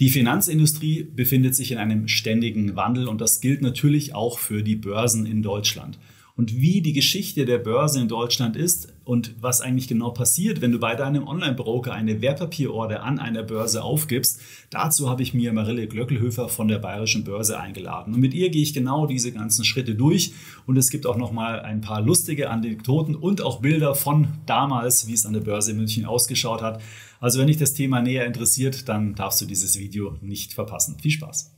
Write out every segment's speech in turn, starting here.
Die Finanzindustrie befindet sich in einem ständigen Wandel und das gilt natürlich auch für die Börsen in Deutschland. Und wie die Geschichte der Börse in Deutschland ist und was eigentlich genau passiert, wenn du bei deinem Online-Broker eine Wertpapierorder an einer Börse aufgibst, dazu habe ich mir Marille Glöckelhöfer von der Bayerischen Börse eingeladen. Und mit ihr gehe ich genau diese ganzen Schritte durch und es gibt auch noch mal ein paar lustige Anekdoten und auch Bilder von damals, wie es an der Börse in München ausgeschaut hat. Also wenn dich das Thema näher interessiert, dann darfst du dieses Video nicht verpassen. Viel Spaß!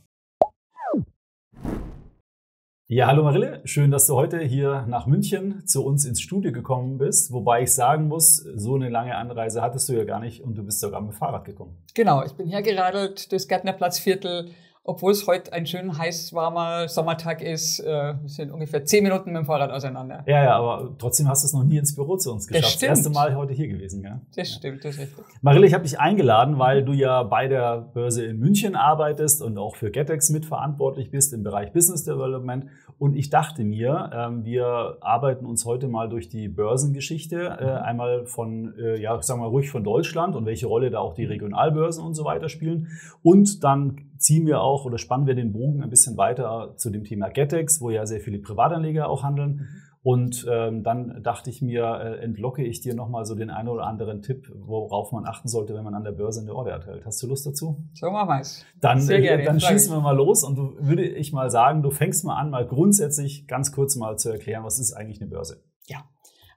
Ja, hallo Marille, schön, dass du heute hier nach München zu uns ins Studio gekommen bist. Wobei ich sagen muss, so eine lange Anreise hattest du ja gar nicht und du bist sogar mit dem Fahrrad gekommen. Genau, ich bin hergeradelt durchs Gärtnerplatzviertel obwohl es heute ein schön heiß, warmer Sommertag ist, äh, sind ungefähr zehn Minuten mit dem Fahrrad auseinander. Ja, ja, aber trotzdem hast du es noch nie ins Büro zu uns geschafft. Das, stimmt. das erste Mal heute hier gewesen, ja? Das stimmt, das ist richtig. Marille, ich habe dich eingeladen, weil du ja bei der Börse in München arbeitest und auch für GetEx mitverantwortlich bist im Bereich Business Development. Und ich dachte mir, ähm, wir arbeiten uns heute mal durch die Börsengeschichte, äh, einmal von, äh, ja, sagen wir mal ruhig von Deutschland und welche Rolle da auch die Regionalbörsen und so weiter spielen. Und dann ziehen wir auch oder spannen wir den Bogen ein bisschen weiter zu dem Thema GetEx, wo ja sehr viele Privatanleger auch handeln. Und ähm, dann dachte ich mir, äh, entlocke ich dir nochmal so den einen oder anderen Tipp, worauf man achten sollte, wenn man an der Börse eine Order erhält. Hast du Lust dazu? So machen wir es. Dann, Sehr gerne, äh, dann schießen wir mal los und du, würde ich mal sagen, du fängst mal an, mal grundsätzlich ganz kurz mal zu erklären, was ist eigentlich eine Börse? Ja,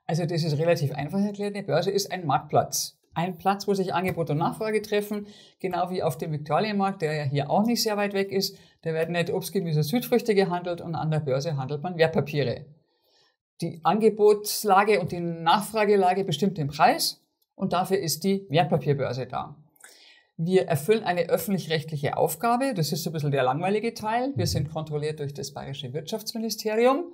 also das ist relativ einfach erklärt. Eine Börse ist ein Marktplatz ein Platz, wo sich Angebot und Nachfrage treffen, genau wie auf dem Viktualienmarkt, der ja hier auch nicht sehr weit weg ist. Da werden nicht Obst, Gemüse, Südfrüchte gehandelt und an der Börse handelt man Wertpapiere. Die Angebotslage und die Nachfragelage bestimmt den Preis und dafür ist die Wertpapierbörse da. Wir erfüllen eine öffentlich-rechtliche Aufgabe, das ist so ein bisschen der langweilige Teil. Wir sind kontrolliert durch das Bayerische Wirtschaftsministerium.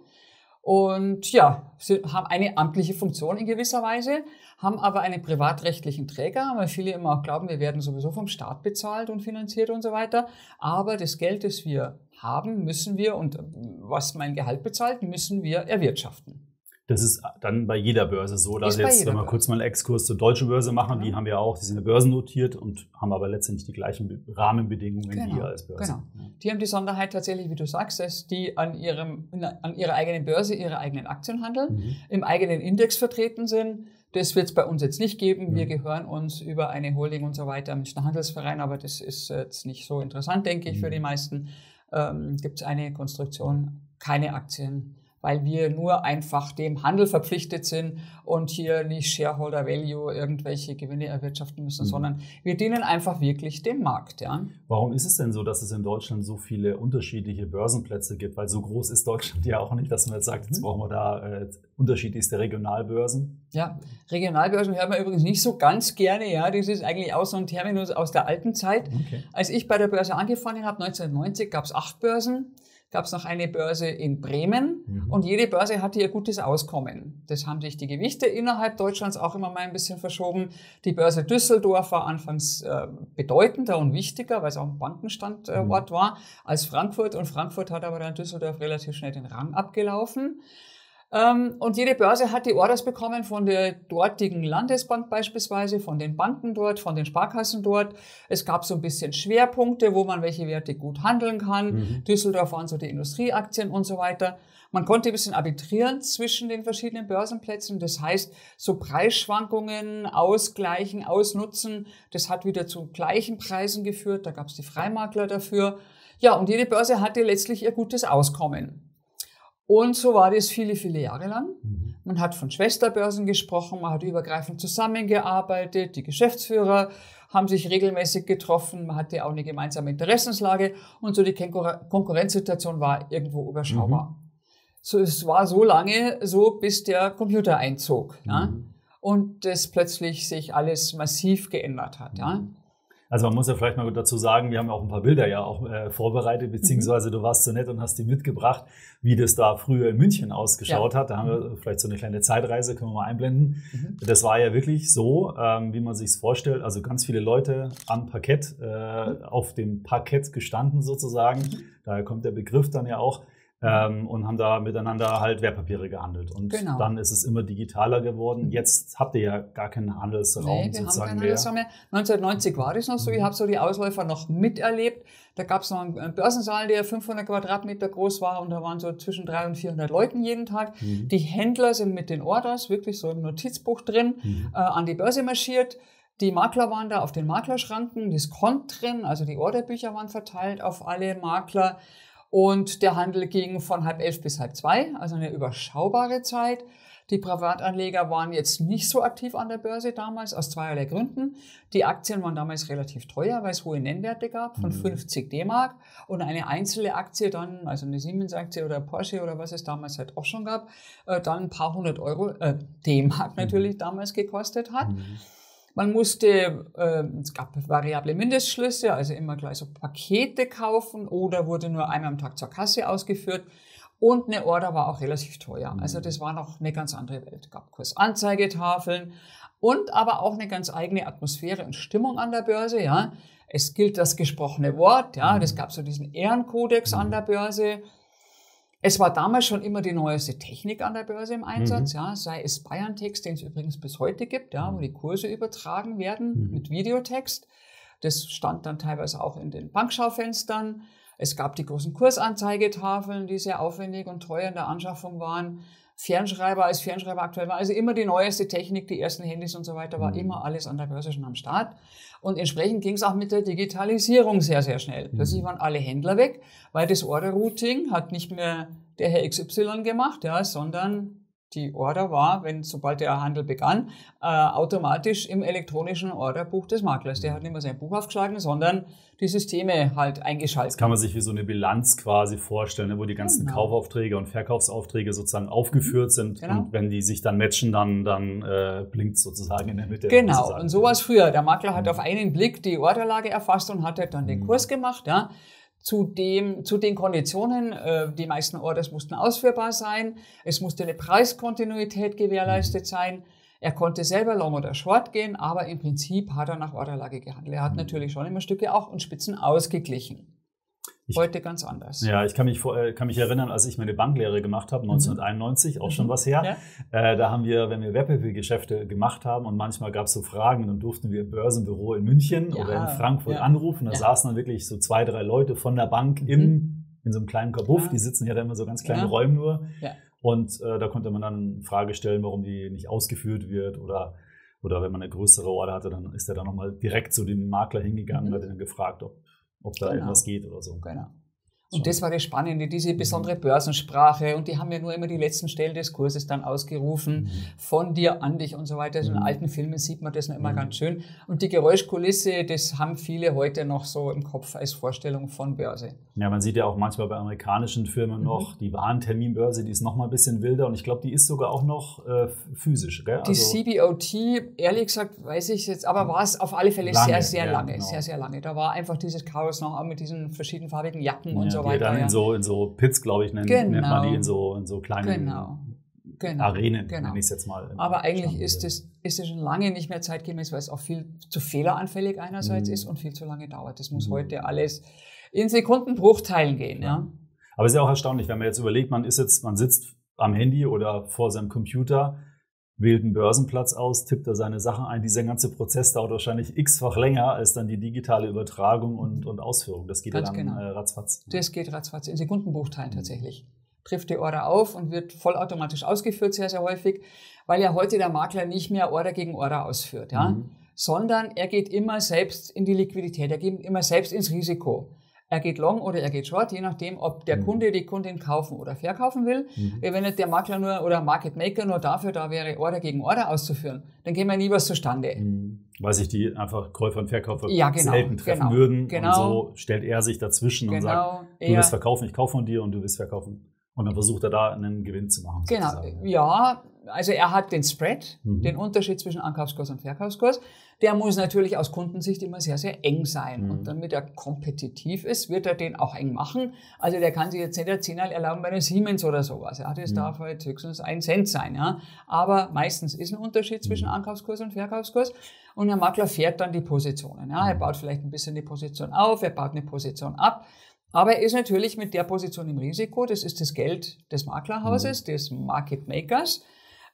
Und ja, sie haben eine amtliche Funktion in gewisser Weise, haben aber einen privatrechtlichen Träger, weil viele immer auch glauben, wir werden sowieso vom Staat bezahlt und finanziert und so weiter. Aber das Geld, das wir haben, müssen wir und was mein Gehalt bezahlt, müssen wir erwirtschaften. Das ist dann bei jeder Börse so. Da jetzt, wenn wir kurz mal einen Exkurs zur deutschen Börse machen, die haben ja auch, die sind ja börsennotiert und haben aber letztendlich die gleichen Rahmenbedingungen genau. wie ihr als Börse. Genau. Die haben die Sonderheit tatsächlich, wie du sagst, dass die an, ihrem, an ihrer eigenen Börse ihre eigenen Aktien handeln, mhm. im eigenen Index vertreten sind. Das wird es bei uns jetzt nicht geben. Mhm. Wir gehören uns über eine Holding und so weiter, Münchner Handelsverein, aber das ist jetzt nicht so interessant, denke ich, mhm. für die meisten. Ähm, Gibt es eine Konstruktion, keine Aktien weil wir nur einfach dem Handel verpflichtet sind und hier nicht Shareholder Value irgendwelche Gewinne erwirtschaften müssen, mhm. sondern wir dienen einfach wirklich dem Markt. Ja. Warum ist es denn so, dass es in Deutschland so viele unterschiedliche Börsenplätze gibt? Weil so groß ist Deutschland ja auch nicht, dass man jetzt sagt, jetzt mhm. brauchen wir da äh, unterschiedlichste Regionalbörsen. Ja, Regionalbörsen hört man übrigens nicht so ganz gerne. Ja, das ist eigentlich auch so ein Terminus aus der alten Zeit. Okay. Als ich bei der Börse angefangen habe, 1990, gab es acht Börsen gab es noch eine Börse in Bremen mhm. und jede Börse hatte ihr gutes Auskommen. Das haben sich die Gewichte innerhalb Deutschlands auch immer mal ein bisschen verschoben. Die Börse Düsseldorf war anfangs äh, bedeutender und wichtiger, weil es auch ein Bankenstandort mhm. war, als Frankfurt und Frankfurt hat aber dann Düsseldorf relativ schnell den Rang abgelaufen. Ähm, und jede Börse hat die Orders bekommen von der dortigen Landesbank beispielsweise, von den Banken dort, von den Sparkassen dort. Es gab so ein bisschen Schwerpunkte, wo man welche Werte gut handeln kann. Mhm. Düsseldorf waren so die Industrieaktien und so weiter. Man konnte ein bisschen arbitrieren zwischen den verschiedenen Börsenplätzen. Das heißt, so Preisschwankungen ausgleichen, ausnutzen, das hat wieder zu gleichen Preisen geführt. Da gab es die Freimakler dafür. Ja, und jede Börse hatte letztlich ihr gutes Auskommen. Und so war das viele, viele Jahre lang. Mhm. Man hat von Schwesterbörsen gesprochen, man hat übergreifend zusammengearbeitet, die Geschäftsführer haben sich regelmäßig getroffen, man hatte auch eine gemeinsame Interessenslage und so die Konkurrenzsituation war irgendwo überschaubar. Mhm. So, es war so lange so, bis der Computer einzog. Mhm. Ja? Und das plötzlich sich alles massiv geändert hat. Ja? Mhm. Also man muss ja vielleicht mal dazu sagen, wir haben ja auch ein paar Bilder ja auch äh, vorbereitet, beziehungsweise du warst so nett und hast die mitgebracht, wie das da früher in München ausgeschaut ja. hat. Da haben wir vielleicht so eine kleine Zeitreise, können wir mal einblenden. Mhm. Das war ja wirklich so, ähm, wie man sich es vorstellt. Also ganz viele Leute am Parkett, äh, auf dem Parkett gestanden sozusagen. Mhm. Daher kommt der Begriff dann ja auch. Ähm, und haben da miteinander halt Wertpapiere gehandelt. Und genau. dann ist es immer digitaler geworden. Jetzt habt ihr ja gar keinen Handelsraum nee, wir sozusagen haben keinen Handelsraum mehr. 1990 war das noch so. Ich mhm. habe so die Ausläufer noch miterlebt. Da gab es noch einen Börsensaal, der 500 Quadratmeter groß war und da waren so zwischen 300 und 400 Leuten jeden Tag. Mhm. Die Händler sind mit den Orders wirklich so im Notizbuch drin mhm. äh, an die Börse marschiert. Die Makler waren da auf den Maklerschranken, Diskont drin, also die Orderbücher waren verteilt auf alle Makler. Und der Handel ging von halb elf bis halb zwei, also eine überschaubare Zeit. Die Privatanleger waren jetzt nicht so aktiv an der Börse damals, aus zweierlei Gründen. Die Aktien waren damals relativ teuer, weil es hohe Nennwerte gab von mhm. 50 D-Mark. Und eine einzelne Aktie dann, also eine Siemens-Aktie oder Porsche oder was es damals halt auch schon gab, äh, dann ein paar hundert Euro, äh, D-Mark natürlich mhm. damals gekostet hat. Mhm. Man musste, äh, es gab variable Mindestschlüsse, also immer gleich so Pakete kaufen oder wurde nur einmal am Tag zur Kasse ausgeführt. Und eine Order war auch relativ teuer. Also das war noch eine ganz andere Welt. Es gab Kursanzeigetafeln und aber auch eine ganz eigene Atmosphäre und Stimmung an der Börse, ja. Es gilt das gesprochene Wort, ja. Das gab so diesen Ehrenkodex an der Börse. Es war damals schon immer die neueste Technik an der Börse im Einsatz, mhm. ja, sei es Bayern-Text, den es übrigens bis heute gibt, ja, wo die Kurse übertragen werden mhm. mit Videotext. Das stand dann teilweise auch in den Bankschaufenstern. Es gab die großen Kursanzeigetafeln, die sehr aufwendig und teuer in der Anschaffung waren. Fernschreiber als Fernschreiber aktuell war. Also immer die neueste Technik, die ersten Handys und so weiter, war mhm. immer alles an der Börse schon am Start. Und entsprechend ging es auch mit der Digitalisierung sehr, sehr schnell. Mhm. Plötzlich waren alle Händler weg, weil das Order-Routing hat nicht mehr der Herr XY gemacht, ja, sondern die Order war, wenn sobald der Handel begann, äh, automatisch im elektronischen Orderbuch des Maklers. Der hat nicht mehr sein Buch aufgeschlagen, sondern die Systeme halt eingeschaltet. Das kann man sich wie so eine Bilanz quasi vorstellen, ne, wo die ganzen genau. Kaufaufträge und Verkaufsaufträge sozusagen aufgeführt mhm. sind. Genau. Und wenn die sich dann matchen, dann, dann äh, blinkt sozusagen in der Mitte. Genau, sozusagen. und sowas früher. Der Makler hat mhm. auf einen Blick die Orderlage erfasst und hat dann den mhm. Kurs gemacht. Ja zu, dem, zu den Konditionen. Äh, die meisten Orders mussten ausführbar sein. Es musste eine Preiskontinuität gewährleistet sein. Er konnte selber long oder short gehen, aber im Prinzip hat er nach Orderlage gehandelt. Er hat natürlich schon immer Stücke auch und Spitzen ausgeglichen. Ich, Heute ganz anders. Ja, ich kann mich, äh, kann mich erinnern, als ich meine Banklehre gemacht habe, 1991, mhm. auch schon mhm. was her. Ja. Äh, da haben wir, wenn wir Wertpapiergeschäfte gemacht haben und manchmal gab es so Fragen, dann durften wir im Börsenbüro in München ja. oder in Frankfurt ja. anrufen. Da saßen dann wirklich so zwei, drei Leute von der Bank mhm. im, in so einem kleinen Kabuff. Die sitzen ja da immer so ganz kleinen Räumen nur. Und äh, da konnte man dann Frage stellen, warum die nicht ausgeführt wird oder oder wenn man eine größere Order hatte, dann ist er dann nochmal direkt zu dem Makler hingegangen mhm. und hat ihn dann gefragt, ob ob da genau. irgendwas geht oder so. Genau. Und das war das Spannende, diese besondere Börsensprache. Und die haben ja nur immer die letzten Stellen des Kurses dann ausgerufen, mhm. von dir an dich und so weiter. Also in mhm. alten Filmen sieht man das noch immer mhm. ganz schön. Und die Geräuschkulisse, das haben viele heute noch so im Kopf als Vorstellung von Börse. Ja, man sieht ja auch manchmal bei amerikanischen Firmen mhm. noch die Warenterminbörse, die ist noch mal ein bisschen wilder. Und ich glaube, die ist sogar auch noch äh, physisch. Gell? Die also CBOT, ehrlich gesagt, weiß ich jetzt, aber war es auf alle Fälle lange, sehr, sehr ja, lange. Genau. Sehr, sehr lange. Da war einfach dieses Chaos noch mit diesen verschiedenfarbigen Jacken ja, und so so weiter. Dann ja. in so, in so Pits, glaube ich, nennt, genau. nennt, man die in so, in so kleinen genau. Genau. Arenen, genau. nenne ich es jetzt mal. Aber eigentlich ist es, ist es schon lange nicht mehr zeitgemäß, weil es auch viel zu fehleranfällig einerseits mhm. ist und viel zu lange dauert. Das muss mhm. heute alles in Sekundenbruchteilen gehen. Ja. Aber es ist ja auch erstaunlich, wenn man jetzt überlegt, man ist jetzt, man sitzt am Handy oder vor seinem Computer wählt einen Börsenplatz aus, tippt da seine Sachen ein. Dieser ganze Prozess dauert wahrscheinlich x-fach länger als dann die digitale Übertragung und, und Ausführung. Das geht Ganz dann genau. äh, ratzfatz. Das geht ratzfatz, in Sekundenbruchteilen mhm. tatsächlich. Trifft die Order auf und wird vollautomatisch ausgeführt, sehr, sehr häufig, weil ja heute der Makler nicht mehr Order gegen Order ausführt, ja? Mhm. sondern er geht immer selbst in die Liquidität, er geht immer selbst ins Risiko. Er geht long oder er geht short, je nachdem, ob der mhm. Kunde die Kundin kaufen oder verkaufen will. Mhm. Wenn nicht der Makler nur oder Market Maker nur dafür da wäre, Order gegen Order auszuführen, dann käme nie was zustande. Mhm. Weil sich die einfach Käufer und Verkäufer ja, genau, selten treffen genau, würden. Genau. Und so stellt er sich dazwischen und sagt, genau, du willst verkaufen, ich kaufe von dir und du willst verkaufen. Und dann versucht er da einen Gewinn zu machen. Genau, sozusagen. ja, also er hat den Spread, mhm. den Unterschied zwischen Ankaufskurs und Verkaufskurs. Der muss natürlich aus Kundensicht immer sehr, sehr eng sein. Mhm. Und damit er kompetitiv ist, wird er den auch eng machen. Also der kann sich jetzt nicht der Zehnerl erlauben bei einer Siemens oder sowas. Ja, das mhm. darf halt höchstens ein Cent sein. Ja. Aber meistens ist ein Unterschied zwischen mhm. Ankaufskurs und Verkaufskurs. Und der Makler fährt dann die Positionen. Ja. Er mhm. baut vielleicht ein bisschen die Position auf, er baut eine Position ab. Aber er ist natürlich mit der Position im Risiko. Das ist das Geld des Maklerhauses, mhm. des Market Makers.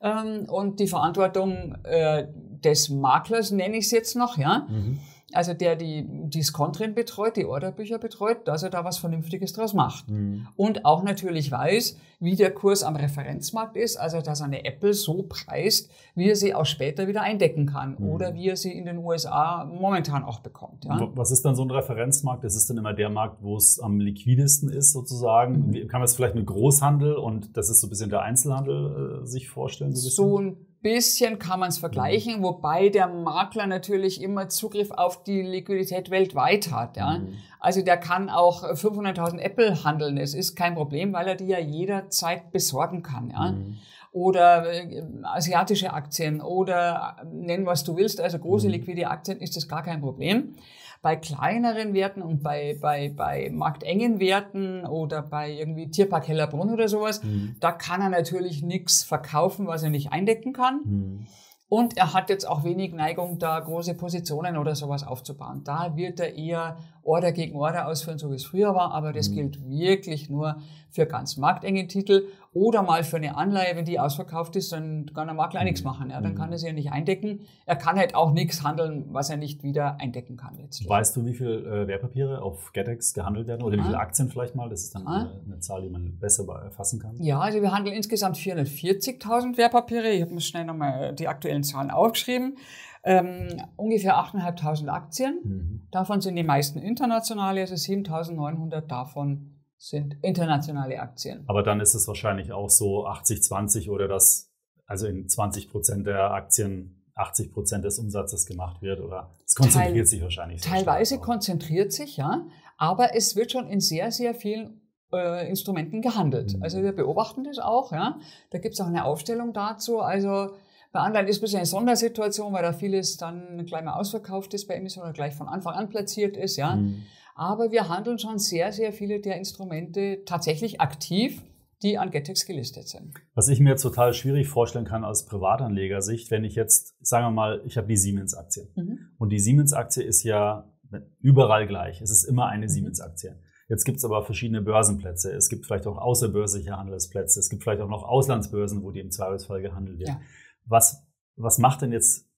Ähm, und die Verantwortung äh, des Maklers nenne ich es jetzt noch, ja. Mhm also der die, die Scontrin betreut, die Orderbücher betreut, dass er da was Vernünftiges draus macht. Mhm. Und auch natürlich weiß, wie der Kurs am Referenzmarkt ist, also dass er eine Apple so preist, wie er sie auch später wieder eindecken kann mhm. oder wie er sie in den USA momentan auch bekommt. Ja? Was ist dann so ein Referenzmarkt? Das ist dann immer der Markt, wo es am liquidesten ist sozusagen. Mhm. Kann man es vielleicht mit Großhandel und das ist so ein bisschen der Einzelhandel äh, sich vorstellen? So, so ein bisschen kann man es vergleichen, wobei der Makler natürlich immer Zugriff auf die Liquidität weltweit hat. Ja? Mhm. Also der kann auch 500.000 Apple handeln. Es ist kein Problem, weil er die ja jederzeit besorgen kann. Ja? Mhm. Oder äh, asiatische Aktien oder äh, nenn was du willst, also große mhm. liquide Aktien ist das gar kein Problem. Bei kleineren Werten und bei, bei, bei marktengen Werten oder bei irgendwie Tierpark Hellerbrunn oder sowas, mhm. da kann er natürlich nichts verkaufen, was er nicht eindecken kann. Mhm. Und er hat jetzt auch wenig Neigung, da große Positionen oder sowas aufzubauen. Da wird er eher Order gegen Order ausführen, so wie es früher war, aber das mhm. gilt wirklich nur für ganz marktenge Titel oder mal für eine Anleihe, wenn die ausverkauft ist, dann kann der Makler mhm. nichts machen. Ja, dann kann mhm. er sie ja nicht eindecken. Er kann halt auch nichts handeln, was er nicht wieder eindecken kann. Letztlich. Weißt du, wie viele äh, Wertpapiere auf GetEx gehandelt werden oder ah. wie viele Aktien vielleicht mal? Das ist dann ah. eine, eine, Zahl, die man besser erfassen kann. Ja, also wir handeln insgesamt 440.000 Wertpapiere. Ich habe mir schnell nochmal die aktuellen Zahlen aufgeschrieben. Ähm, ungefähr 8.500 Aktien. Mhm. Davon sind die meisten internationale, also 7.900 davon sind internationale Aktien. Aber dann ist es wahrscheinlich auch so 80-20 oder dass also in 20 Prozent der Aktien 80 Prozent des Umsatzes gemacht wird oder es konzentriert Teil, sich wahrscheinlich. Teilweise konzentriert sich, ja, aber es wird schon in sehr, sehr vielen äh, Instrumenten gehandelt. Mhm. Also wir beobachten das auch, ja. Da gibt es auch eine Aufstellung dazu. Also bei anderen ist es ein bisschen eine Sondersituation, weil da vieles dann gleich mal ausverkauft ist bei Emission oder gleich von Anfang an platziert ist, ja. Mhm. Aber wir handeln schon sehr, sehr viele der Instrumente tatsächlich aktiv, die an Getex gelistet sind. Was ich mir jetzt total schwierig vorstellen kann aus Privatanlegersicht, wenn ich jetzt, sagen wir mal, ich habe die Siemens-Aktie. Mhm. Und die Siemens-Aktie ist ja überall gleich. Es ist immer eine mhm. Siemens-Aktie. Jetzt gibt es aber verschiedene Börsenplätze. Es gibt vielleicht auch außerbörsliche Handelsplätze. Es gibt vielleicht auch noch Auslandsbörsen, wo die im Zweifelsfall gehandelt wird. Ja. Was, was macht denn jetzt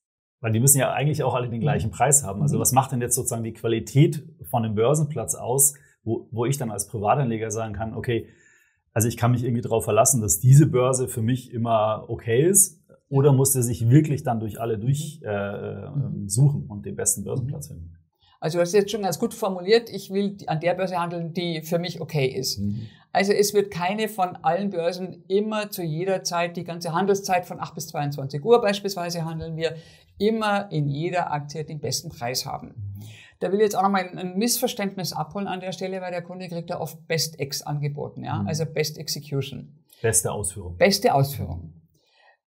weil die müssen ja eigentlich auch alle den gleichen mhm. Preis haben. Also mhm. was macht denn jetzt sozusagen die Qualität von dem Börsenplatz aus, wo, wo ich dann als Privatanleger sagen kann, okay, also ich kann mich irgendwie darauf verlassen, dass diese Börse für mich immer okay ist, oder muss der sich wirklich dann durch alle durchsuchen äh, äh, und den besten Börsenplatz finden? Also du hast jetzt schon ganz gut formuliert, ich will an der Börse handeln, die für mich okay ist. Mhm. Also es wird keine von allen Börsen immer zu jeder Zeit, die ganze Handelszeit von 8 bis 22 Uhr beispielsweise handeln wir, immer in jeder Aktie den besten Preis haben. Da will ich jetzt auch nochmal ein Missverständnis abholen an der Stelle, weil der Kunde kriegt ja oft Best Ex angeboten, ja, mhm. also Best Execution. Beste Ausführung. Beste Ausführung.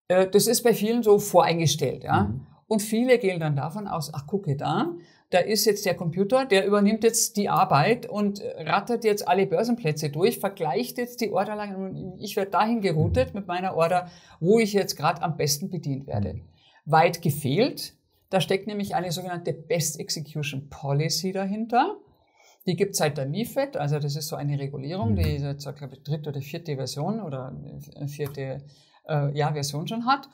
Äh, das ist bei vielen so voreingestellt, ja. Mhm. Und viele gehen dann davon aus, ach gucke da, da ist jetzt der Computer, der übernimmt jetzt die Arbeit und rattert jetzt alle Börsenplätze durch, vergleicht jetzt die Orderlagen und ich werde dahin geroutet mit meiner Order, wo ich jetzt gerade am besten bedient werde. Weit gefehlt, da steckt nämlich eine sogenannte Best Execution Policy dahinter. Die gibt es seit der MIFED, also das ist so eine Regulierung, die mhm. jetzt, glaube ich, dritte oder vierte Version oder vierte äh, ja, Version schon hat.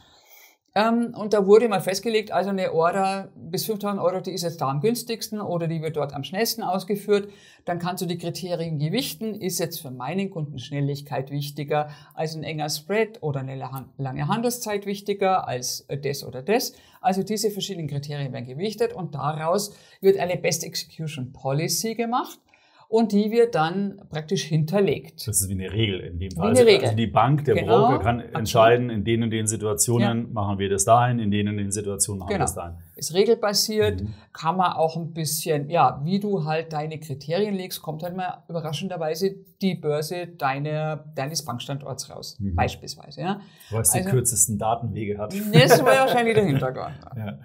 Ähm, und da wurde mal festgelegt, also eine Order bis 5000 Euro, die ist jetzt da am günstigsten oder die wird dort am schnellsten ausgeführt. Dann kannst du die Kriterien gewichten. Ist jetzt für meinen Kunden Schnelligkeit wichtiger als ein enger Spread oder eine lange Handelszeit wichtiger als das oder das? Also diese verschiedenen Kriterien werden gewichtet und daraus wird eine Best Execution Policy gemacht und die wird dann praktisch hinterlegt. Das ist wie eine Regel in dem Fall. Wie eine also, Regel. Also die Bank, der genau. Broker kann entscheiden, in denen und den Situationen ja. machen wir das dahin, in denen und den Situationen machen genau. wir das dahin ist regelbasiert, mhm. kann man auch ein bisschen, ja, wie du halt deine Kriterien legst, kommt halt mal überraschenderweise die Börse deiner, deines Bankstandorts raus, mhm. beispielsweise. Ja. Was also, die kürzesten Datenwege hat. Das war wahrscheinlich der Hintergrund. ja.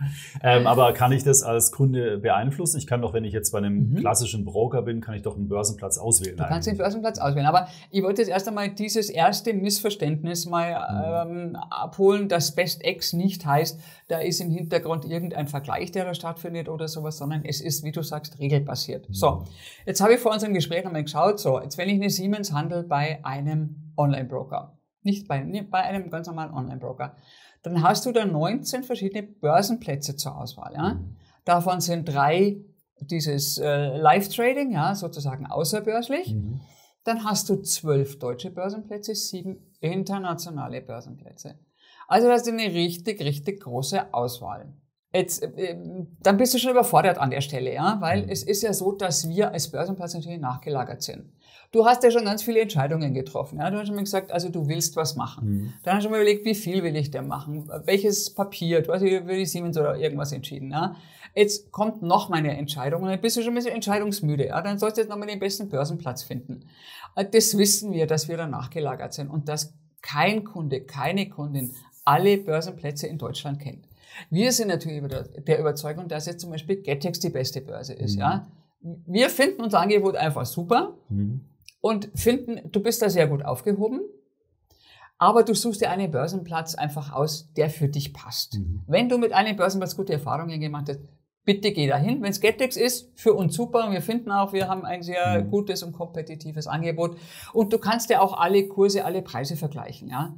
ähm, aber kann ich das als Kunde beeinflussen? Ich kann doch, wenn ich jetzt bei einem mhm. klassischen Broker bin, kann ich doch einen Börsenplatz auswählen. Du eigentlich. kannst den Börsenplatz auswählen, aber ich wollte jetzt erst einmal dieses erste Missverständnis mal mhm. ähm, abholen, dass BestX nicht heißt, da ist im Hintergrund irgendein ein Vergleich, der da stattfindet oder sowas, sondern es ist, wie du sagst, regelbasiert. So, jetzt habe ich vor unserem Gespräch nochmal geschaut, so, jetzt wenn ich eine Siemens handel bei einem Online-Broker, nicht bei, nicht bei einem ganz normalen Online-Broker, dann hast du da 19 verschiedene Börsenplätze zur Auswahl. Ja? Mhm. Davon sind drei dieses äh, Live-Trading, ja, sozusagen außerbörslich. Mhm. Dann hast du zwölf deutsche Börsenplätze, sieben internationale Börsenplätze. Also das ist eine richtig, richtig große Auswahl. Jetzt, äh, dann bist du schon überfordert an der Stelle, ja, weil mhm. es ist ja so, dass wir als Börsenplatz natürlich nachgelagert sind. Du hast ja schon ganz viele Entscheidungen getroffen. Ja? Du hast schon mal gesagt, also du willst was machen. Mhm. Dann hast du schon mal überlegt, wie viel will ich denn machen? Welches Papier? Du hast für die Siemens oder irgendwas entschieden. Ja? Jetzt kommt noch meine Entscheidung und dann bist du schon ein bisschen entscheidungsmüde. Ja? Dann sollst du jetzt nochmal den besten Börsenplatz finden. Äh, das wissen wir, dass wir da nachgelagert sind und dass kein Kunde, keine Kundin alle Börsenplätze in Deutschland kennt. Wir sind natürlich der Überzeugung, dass jetzt zum Beispiel Getex die beste Börse ist. Mhm. Ja? Wir finden unser Angebot einfach super. Mhm und finden, du bist da sehr gut aufgehoben. Aber du suchst dir einen Börsenplatz einfach aus, der für dich passt. Mhm. Wenn du mit einem Börsenplatz gute Erfahrungen gemacht hast, bitte geh dahin. Wenn es Getex ist, für uns super. Wir finden auch, wir haben ein sehr mhm. gutes und kompetitives Angebot. Und du kannst ja auch alle Kurse, alle Preise vergleichen, ja.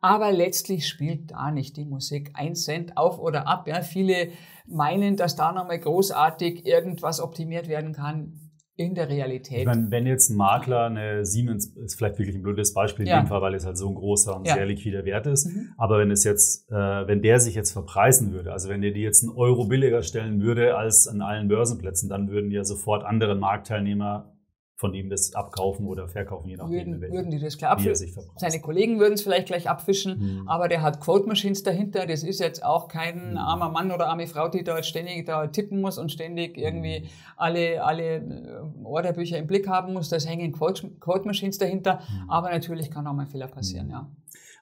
Aber letztlich spielt da nicht die Musik ein Cent auf oder ab. Ja. Viele meinen, dass da nochmal großartig irgendwas optimiert werden kann in der Realität. Ich meine, wenn jetzt ein Makler eine Siemens, ist vielleicht wirklich ein blödes Beispiel in ja. dem Fall, weil es halt so ein großer und ja. sehr liquider Wert ist. Mhm. Aber wenn es jetzt, äh, wenn der sich jetzt verpreisen würde, also wenn der die jetzt einen Euro billiger stellen würde als an allen Börsenplätzen, dann würden ja sofort andere Marktteilnehmer von ihm das abkaufen oder verkaufen, je nachdem. Würden, würden die das klar abfischen? Seine Kollegen würden es vielleicht gleich abfischen, mhm. aber der hat Quote Machines dahinter. Das ist jetzt auch kein mhm. armer Mann oder arme Frau, die dort ständig da tippen muss und ständig irgendwie mhm. alle, alle äh, Orderbücher im Blick haben muss. Das hängen Quote, Quote Machines dahinter. Mhm. Aber natürlich kann auch mal ein Fehler passieren, mhm. ja.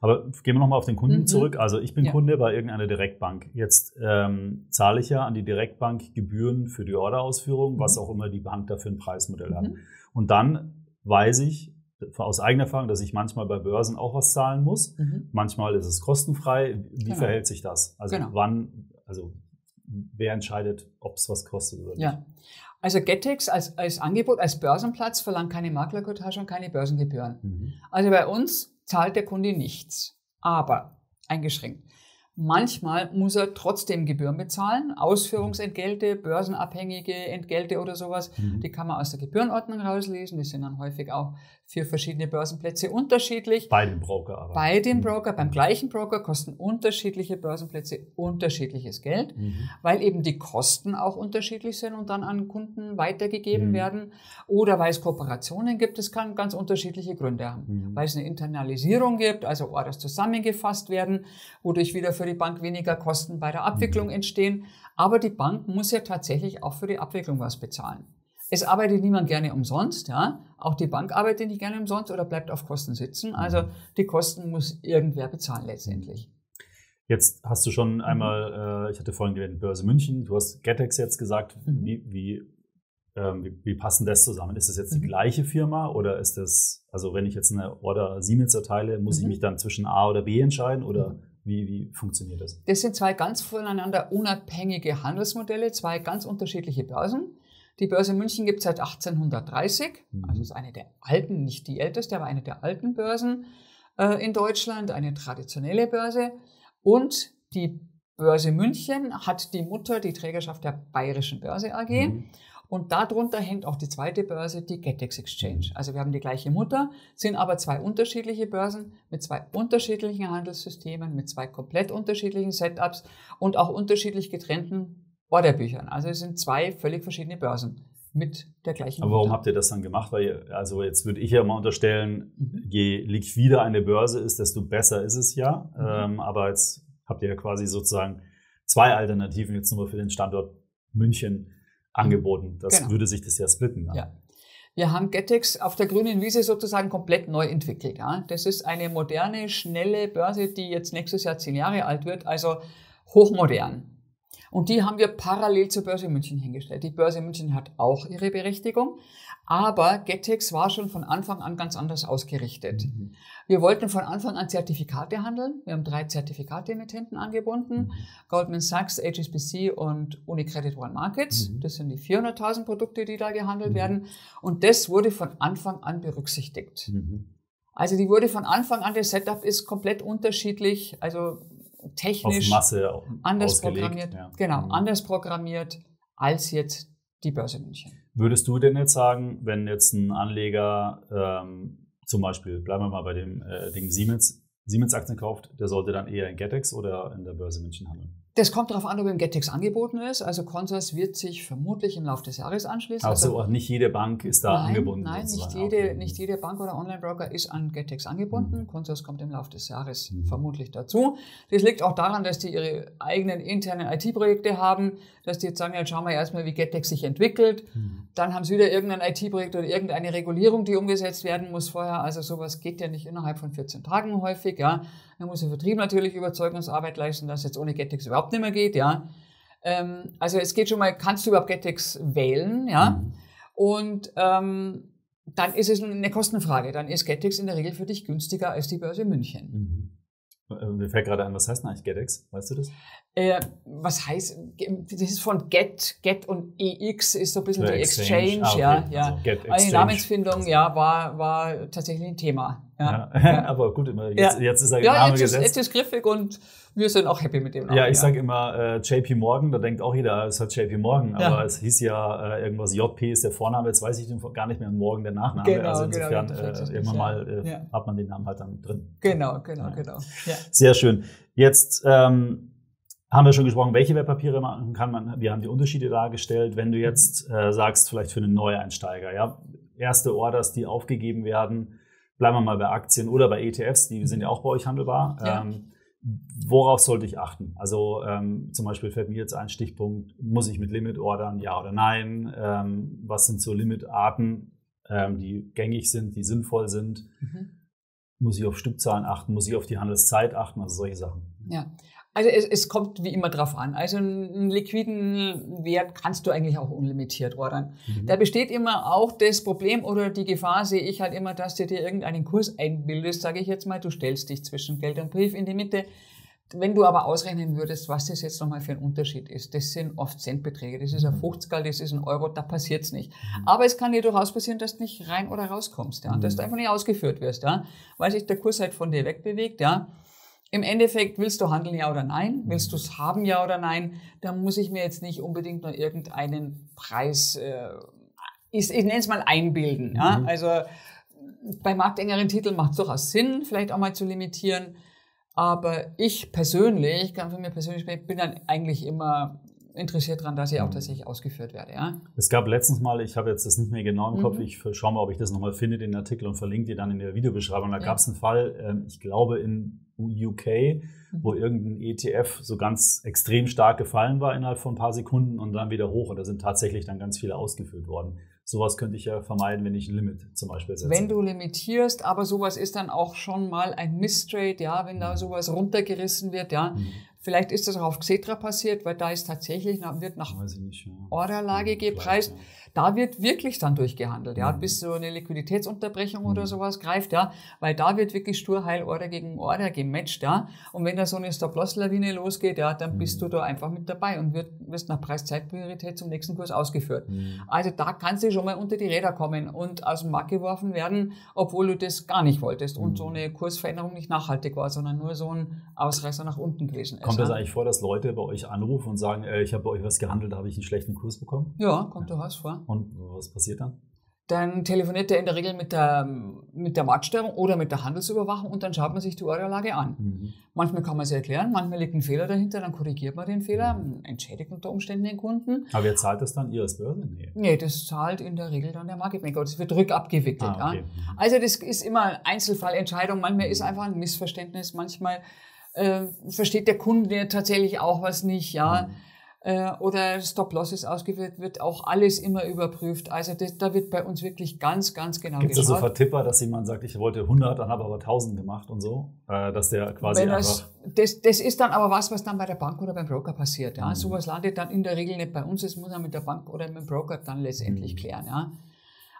Aber gehen wir nochmal auf den Kunden mhm. zurück. Also ich bin ja. Kunde bei irgendeiner Direktbank. Jetzt ähm, zahle ich ja an die Direktbank Gebühren für die Orderausführung, was auch immer die Bank dafür ein Preismodell hat. Und dann weiß ich aus eigener Erfahrung, dass ich manchmal bei Börsen auch was zahlen muss. Mhm. Manchmal ist es kostenfrei. Wie genau. verhält sich das? Also genau. wann, also wer entscheidet, ob es was kostet oder nicht? Ja. Also Getex als, als Angebot, als Börsenplatz verlangt keine Maklerkotage und keine Börsengebühren. Mhm. Also bei uns zahlt der Kunde nichts, aber eingeschränkt. Manchmal muss er trotzdem Gebühren bezahlen, Ausführungsentgelte, börsenabhängige Entgelte oder sowas. Mhm. Die kann man aus der Gebührenordnung rauslesen. Die sind dann häufig auch für verschiedene Börsenplätze unterschiedlich. Bei dem Broker aber. Bei dem mhm. Broker, beim gleichen Broker kosten unterschiedliche Börsenplätze unterschiedliches Geld, mhm. weil eben die Kosten auch unterschiedlich sind und dann an Kunden weitergegeben mhm. werden. Oder weil es Kooperationen gibt, das kann ganz unterschiedliche Gründe haben. Mhm. Weil es eine Internalisierung gibt, also Orders zusammengefasst werden, wodurch wieder für die Bank weniger Kosten bei der Abwicklung mhm. entstehen. Aber die Bank muss ja tatsächlich auch für die Abwicklung was bezahlen. Es arbeitet niemand gerne umsonst, ja. Auch die Bank arbeitet nicht gerne umsonst oder bleibt auf Kosten sitzen. Also die Kosten muss irgendwer bezahlen letztendlich. Jetzt hast du schon einmal, äh, ich hatte vorhin erwähnt, Börse München, du hast Getex jetzt gesagt. Mhm. Wie, wie, ähm, wie, wie, passen das zusammen? Ist das jetzt die mhm. gleiche Firma oder ist das, also wenn ich jetzt eine Order Siemens erteile, muss mhm. ich mich dann zwischen A oder B entscheiden oder mhm. wie, wie funktioniert das? Das sind zwei ganz voneinander unabhängige Handelsmodelle, zwei ganz unterschiedliche Börsen. Die Börse München gibt es seit 1830, mhm. also ist eine der alten, nicht die älteste, aber eine der alten Börsen äh, in Deutschland, eine traditionelle Börse. Und die Börse München hat die Mutter, die Trägerschaft der Bayerischen Börse AG. Mhm. Und darunter hängt auch die zweite Börse, die Getex Exchange. Also wir haben die gleiche Mutter, sind aber zwei unterschiedliche Börsen mit zwei unterschiedlichen Handelssystemen, mit zwei komplett unterschiedlichen Setups und auch unterschiedlich getrennten Orderbüchern. Also es sind zwei völlig verschiedene Börsen mit der gleichen. Aber warum habt ihr das dann gemacht? Weil, also jetzt würde ich ja mal unterstellen, mhm. je liquider eine Börse ist, desto besser ist es ja. Mhm. Ähm, aber jetzt habt ihr ja quasi sozusagen zwei Alternativen jetzt nur für den Standort München angeboten. Das genau. würde sich das ja splitten. Ja. Wir haben Getex auf der grünen Wiese sozusagen komplett neu entwickelt. Ja. Das ist eine moderne, schnelle Börse, die jetzt nächstes Jahr zehn Jahre alt wird, also hochmodern. Und die haben wir parallel zur Börse München hingestellt. Die Börse München hat auch ihre Berechtigung, aber Getex war schon von Anfang an ganz anders ausgerichtet. Mhm. Wir wollten von Anfang an Zertifikate handeln. Wir haben drei Zertifikate-Emittenten angebunden. Mhm. Goldman Sachs, HSBC und Unicredit One Markets. Mhm. Das sind die 400.000 Produkte, die da gehandelt mhm. werden. Und das wurde von Anfang an berücksichtigt. Mhm. Also die wurde von Anfang an, das Setup ist komplett unterschiedlich, also technisch Masse anders programmiert. Ja. Genau, mhm. anders programmiert als jetzt die Börse München. Würdest du denn jetzt sagen, wenn jetzt ein Anleger ähm, zum Beispiel, bleiben wir mal bei dem äh, Ding Siemens, Siemens-Aktien kauft, der sollte dann eher in Getex oder in der Börse München handeln? Das kommt darauf an, ob im Getex angeboten ist. Also Consors wird sich vermutlich im Laufe des Jahres anschließen. Also, also nicht jede Bank ist da nein, angebunden. Nein, nicht jede, okay. nicht jede Bank oder Online-Broker ist an Getex angebunden. Mhm. Consors kommt im Laufe des Jahres mhm. vermutlich dazu. Das liegt auch daran, dass die ihre eigenen internen IT-Projekte haben, dass die jetzt sagen, jetzt schauen wir erstmal, wie Getex sich entwickelt. Mhm. Dann haben sie wieder irgendein IT-Projekt oder irgendeine Regulierung, die umgesetzt werden muss vorher. Also sowas geht ja nicht innerhalb von 14 Tagen häufig, ja. Da muss der Vertrieb natürlich Überzeugungsarbeit leisten, dass es jetzt ohne Getex überhaupt nicht mehr geht, ja. Ähm, also es geht schon mal, kannst du überhaupt Getex wählen, ja. Mhm. Und ähm, dann ist es eine Kostenfrage. Dann ist Getex in der Regel für dich günstiger als die Börse München. Mhm. Äh, mir fällt gerade an, was heißt denn eigentlich Getex? Weißt du das? Äh, was heißt, das ist von Get, Get und EX ist so ein bisschen die Exchange, Exchange ah, okay. ja, ja. Also Get Exchange. Die Namensfindung, ja, war, war tatsächlich ein Thema. Ja, ja. aber gut, immer jetzt, jetzt ist er ja, Name jetzt gesetzt. Ist, jetzt ist griffig und wir sind auch happy mit dem Namen. Ja, ich sage immer äh, JP Morgan, da denkt auch jeder, es hat JP Morgan, aber es hieß ja äh, irgendwas, JP ist der Vorname, jetzt weiß ich gar nicht mehr, Morgan der Nachname. Genau, also genau, insofern genau, äh, irgendwann mal äh, hat man den Namen halt dann drin. Genau, genau, genau. Sehr schön. Jetzt ähm, haben wir schon gesprochen, welche Wertpapiere man kann man. Wir haben die Unterschiede dargestellt. Wenn du jetzt äh, sagst, vielleicht für einen Neueinsteiger, ja, erste Orders, die aufgegeben werden, bleiben wir mal bei Aktien oder bei ETFs, die sind ja auch bei euch handelbar. Ja. Ähm, worauf sollte ich achten? Also ähm, zum Beispiel fällt mir jetzt ein Stichpunkt, muss ich mit Limit ordern, ja oder nein? Ähm, was sind so Limitarten, ähm, die gängig sind, die sinnvoll sind? Mhm. Muss ich auf Stückzahlen achten? Muss ich auf die Handelszeit achten? Also solche Sachen. Ja, also es, es kommt wie immer drauf an. Also einen liquiden Wert kannst du eigentlich auch unlimitiert ordern. Mhm. Da besteht immer auch das Problem oder die Gefahr, sehe ich halt immer, dass du dir irgendeinen Kurs einbildest, sage ich jetzt mal, du stellst dich zwischen Geld und Brief in die Mitte. Wenn du aber ausrechnen würdest, was das jetzt nochmal für ein Unterschied ist, das sind oft Centbeträge, das ist ein 50 mhm. das ist ein Euro, da passiert's nicht. Mhm. Aber es kann dir durchaus passieren, dass du nicht rein oder rauskommst, ja, dass du mhm. einfach nicht ausgeführt wirst, ja, weil sich der Kurs halt von dir wegbewegt, ja. Im Endeffekt willst du handeln, ja oder nein? Willst du es haben, ja oder nein? Da muss ich mir jetzt nicht unbedingt nur irgendeinen Preis, äh, ich, ich nenne es mal einbilden. Ja? Mhm. Also bei marktengeren Titeln macht es durchaus Sinn, vielleicht auch mal zu limitieren. Aber ich persönlich, kann von mir persönlich bin dann eigentlich immer interessiert daran, dass ich auch mhm. tatsächlich ausgeführt werde. Ja? Es gab letztens mal, ich habe jetzt das nicht mehr genau im Kopf, mhm. ich schaue mal, ob ich das nochmal finde, den Artikel und verlinke dir dann in der Videobeschreibung. Da ja. gab es einen Fall, ähm, ich glaube in UK, mhm. wo irgendein ETF so ganz extrem stark gefallen war innerhalb von ein paar Sekunden und dann wieder hoch. Und da sind tatsächlich dann ganz viele ausgeführt worden. Sowas könnte ich ja vermeiden, wenn ich ein Limit zum Beispiel setze. Wenn du limitierst, aber sowas ist dann auch schon mal ein Misstrade, ja, wenn da mhm. sowas runtergerissen wird, ja. Mhm. Vielleicht ist das auch auf Xetra passiert, weil da ist tatsächlich, wird nach. Orderlage ja, gepreist. Ja da wird wirklich dann durchgehandelt, ja, mhm. bis so eine Liquiditätsunterbrechung mhm. oder sowas greift, ja, weil da wird wirklich stur Heilorder gegen Order gematcht, ja, und wenn da so eine Stop-Loss-Lawine losgeht, ja, dann mhm. bist du da einfach mit dabei und wird, wirst nach Preis-Zeit-Priorität zum nächsten Kurs ausgeführt. Mhm. Also da kannst du schon mal unter die Räder kommen und aus dem Markt geworfen werden, obwohl du das gar nicht wolltest und so mhm. eine Kursveränderung nicht nachhaltig war, sondern nur so ein Ausreißer nach unten gewesen ist. Kommt das eigentlich vor, dass Leute bei euch anrufen und sagen, äh, ich habe bei euch was gehandelt, da habe ich einen schlechten Kurs bekommen? Ja, kommt ja. durchaus vor. Und was passiert dann? Dann telefoniert er in der Regel mit der, mit der Marktsteuerung oder mit der Handelsüberwachung und dann schaut man sich die Orderlage an. Mhm. Manchmal kann man sie erklären, manchmal liegt ein Fehler dahinter, dann korrigiert man den Fehler, mhm. entschädigt unter Umständen den Kunden. Aber wer zahlt das dann? Ihr als Börse? Nee. nee, das zahlt in der Regel dann der Market Maker. Das wird rückabgewickelt. Ah, okay. ja. Mhm. Also das ist immer Einzelfallentscheidung. Manchmal ist einfach ein Missverständnis, manchmal äh, versteht der Kunde tatsächlich auch was nicht. Ja. Mhm äh, oder Stop-Losses ausgeführt, wird auch alles immer überprüft. Also das, da wird bei uns wirklich ganz, ganz genau Gibt's geschaut. Gibt es so Vertipper, dass jemand sagt, ich wollte 100, dann habe aber 1000 gemacht und so? Äh, dass der quasi Wenn einfach... Das, das ist dann aber was, was dann bei der Bank oder beim Broker passiert. Ja? Mhm. Sowas landet dann in der Regel nicht bei uns, das muss man mit der Bank oder mit dem Broker dann letztendlich mhm. klären. Ja?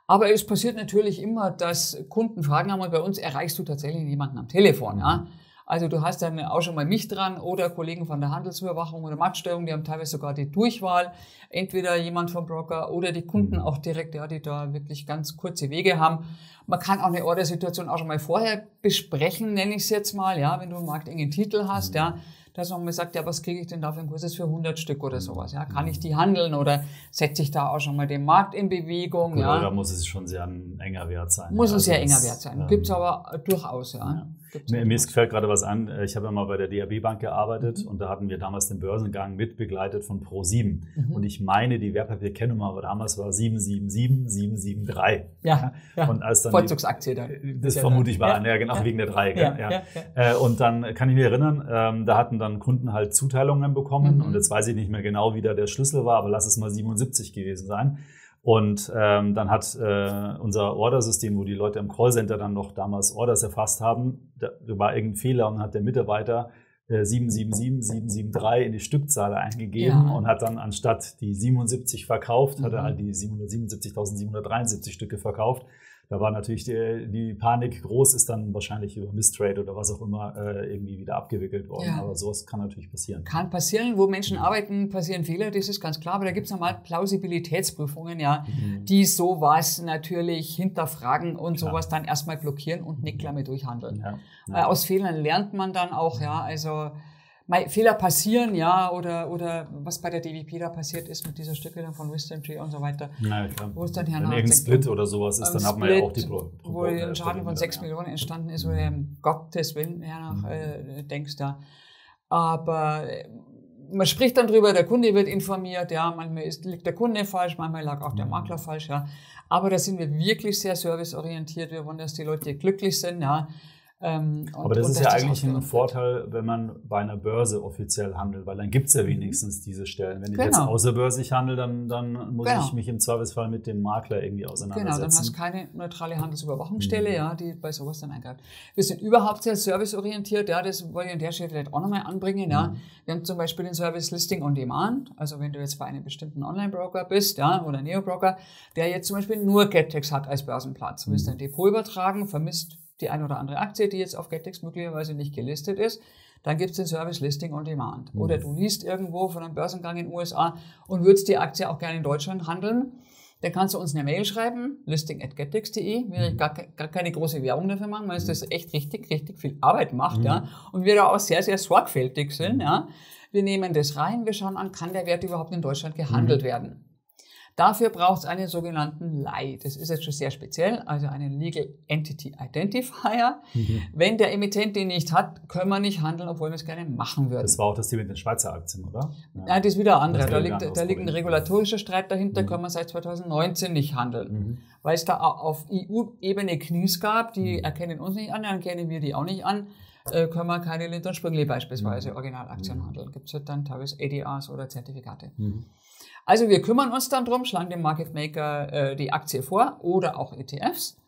Aber es passiert natürlich immer, dass Kunden fragen, einmal bei uns erreichst du tatsächlich jemanden am Telefon. Ja? Mhm. Also du hast dann auch schon mal mich dran oder Kollegen von der Handelsüberwachung oder Marktsteuerung, die haben teilweise sogar die Durchwahl, entweder jemand vom Broker oder die Kunden mhm. auch direkt, ja, die da wirklich ganz kurze Wege haben. Man kann auch eine Ordersituation auch schon mal vorher besprechen, nenne ich es jetzt mal, ja, wenn du einen marktengen Titel hast, mhm. ja dass man mal sagt, ja, was kriege ich denn da für einen Kurs für 100 Stück oder sowas? Ja, kann ich die handeln oder setze ich da auch schon mal den Markt in Bewegung? Gut, ja, da muss es schon sehr ein enger Wert sein. Muss ja, ein sehr enger Wert sein. Ähm, Gibt es aber durchaus, ja. ja. Mir, mir gefällt gerade was an. Ich habe ja mal bei der DRB Bank gearbeitet mhm. und da hatten wir damals den Börsengang mit begleitet von Pro7. Mhm. Und ich meine, die Wertpapierkennnummer damals war 777773. Ja, ja. Und als dann Vollzugsaktie dann. Das vermute ich mal, ja, ja genau, wegen der 3. Ja, ja. Äh, und dann kann ich mich erinnern, ähm, da hatten dann Kunden halt Zuteilungen bekommen mhm. und jetzt weiß ich nicht mehr genau, wie da der Schlüssel war, aber lass es mal 77 gewesen sein. Und ähm, dann hat äh, unser Ordersystem, wo die Leute im Callcenter dann noch damals Orders erfasst haben, da war irgendein Fehler und hat der Mitarbeiter äh, 777, 773 in die Stückzahl eingegeben ja. und hat dann anstatt die 77 verkauft, mhm. hat er mhm. halt die 777.773 Stücke verkauft da war natürlich die, die, Panik groß, ist dann wahrscheinlich über Mistrade oder was auch immer äh, irgendwie wieder abgewickelt worden. Ja. Aber sowas kann natürlich passieren. Kann passieren, wo Menschen arbeiten, passieren Fehler, das ist ganz klar. Aber da gibt es nochmal Plausibilitätsprüfungen, ja, mhm. die sowas natürlich hinterfragen und klar. sowas dann erstmal blockieren und nicht gleich mit durchhandeln. Ja. Ja. Äh, aus Fehlern lernt man dann auch, ja, also Fehler passieren, ja, oder, oder was bei der DVP da passiert ist mit dieser Stücke von Wisdom Tree und so weiter. Na klar. Wo es dann Wenn irgendein Split oder sowas ist, dann hat man ja auch die Pro Wo ein Schaden von 6 Millionen entstanden ist, wo du um Gottes Willen hernach mhm. äh, denkst da. Aber äh, man spricht dann drüber, der Kunde wird informiert, ja, manchmal ist, liegt der Kunde falsch, manchmal lag auch der mhm. Makler falsch, ja. Aber da sind wir wirklich sehr serviceorientiert. Wir wollen, dass die Leute glücklich sind, ja. Ähm, Aber das ist ja eigentlich ein Vorteil, wenn man bei einer Börse offiziell handelt, weil dann gibt es ja mhm. wenigstens diese Stellen. Wenn ich genau. jetzt außerbörslich handle, dann, dann muss genau. ich mich im Zweifelsfall mit dem Makler irgendwie auseinandersetzen. Genau, dann hast du keine neutrale Handelsüberwachungsstelle, mhm. ja, die bei sowas dann eingreift. Wir sind überhaupt sehr serviceorientiert, ja, das wollte ich an der Stelle vielleicht auch nochmal anbringen, ja. Mhm. Wir haben zum Beispiel den Service Listing on Demand, also wenn du jetzt bei einem bestimmten Online-Broker bist, ja, oder Neo-Broker, der jetzt zum Beispiel nur GetTex hat als Börsenplatz. Du willst mhm. dein Depot übertragen, vermisst die eine oder andere Aktie, die jetzt auf GetEx möglicherweise nicht gelistet ist, dann gibt es den Service Listing on Demand. Mhm. Oder du liest irgendwo von einem Börsengang in den USA und würdest die Aktie auch gerne in Deutschland handeln. Dann kannst du uns eine Mail schreiben, listing at gettex.de. Wir mhm. gar, gar keine große Werbung dafür machen, weil es das echt richtig, richtig viel Arbeit macht, mhm. ja. Und wir da auch sehr, sehr sorgfältig sind, ja. Wir nehmen das rein, wir schauen an, kann der Wert überhaupt in Deutschland gehandelt mhm. werden? Dafür braucht es einen sogenannten LEI. Das ist jetzt schon sehr speziell, also einen Legal Entity Identifier. Mhm. Wenn der Emittent den nicht hat, können wir nicht handeln, obwohl wir es gerne machen würden. Das war auch das Thema mit den Schweizer Aktien, oder? Ja, ja das ist wieder andere. Da liegt, da liegt ein regulatorischer Streit dahinter, mhm. können wir seit 2019 nicht handeln. Mhm. Weil es da auf EU-Ebene Knies gab, die mhm. erkennen uns nicht an, dann erkennen wir die auch nicht an äh, können wir keine Linton Sprüngli beispielsweise mhm. Originalaktien mhm. handeln. Gibt es halt dann teilweise ADRs oder Zertifikate. Mhm. Also wir kümmern uns dann drum, schlagen dem Market Maker äh, die Aktie vor oder auch ETFs.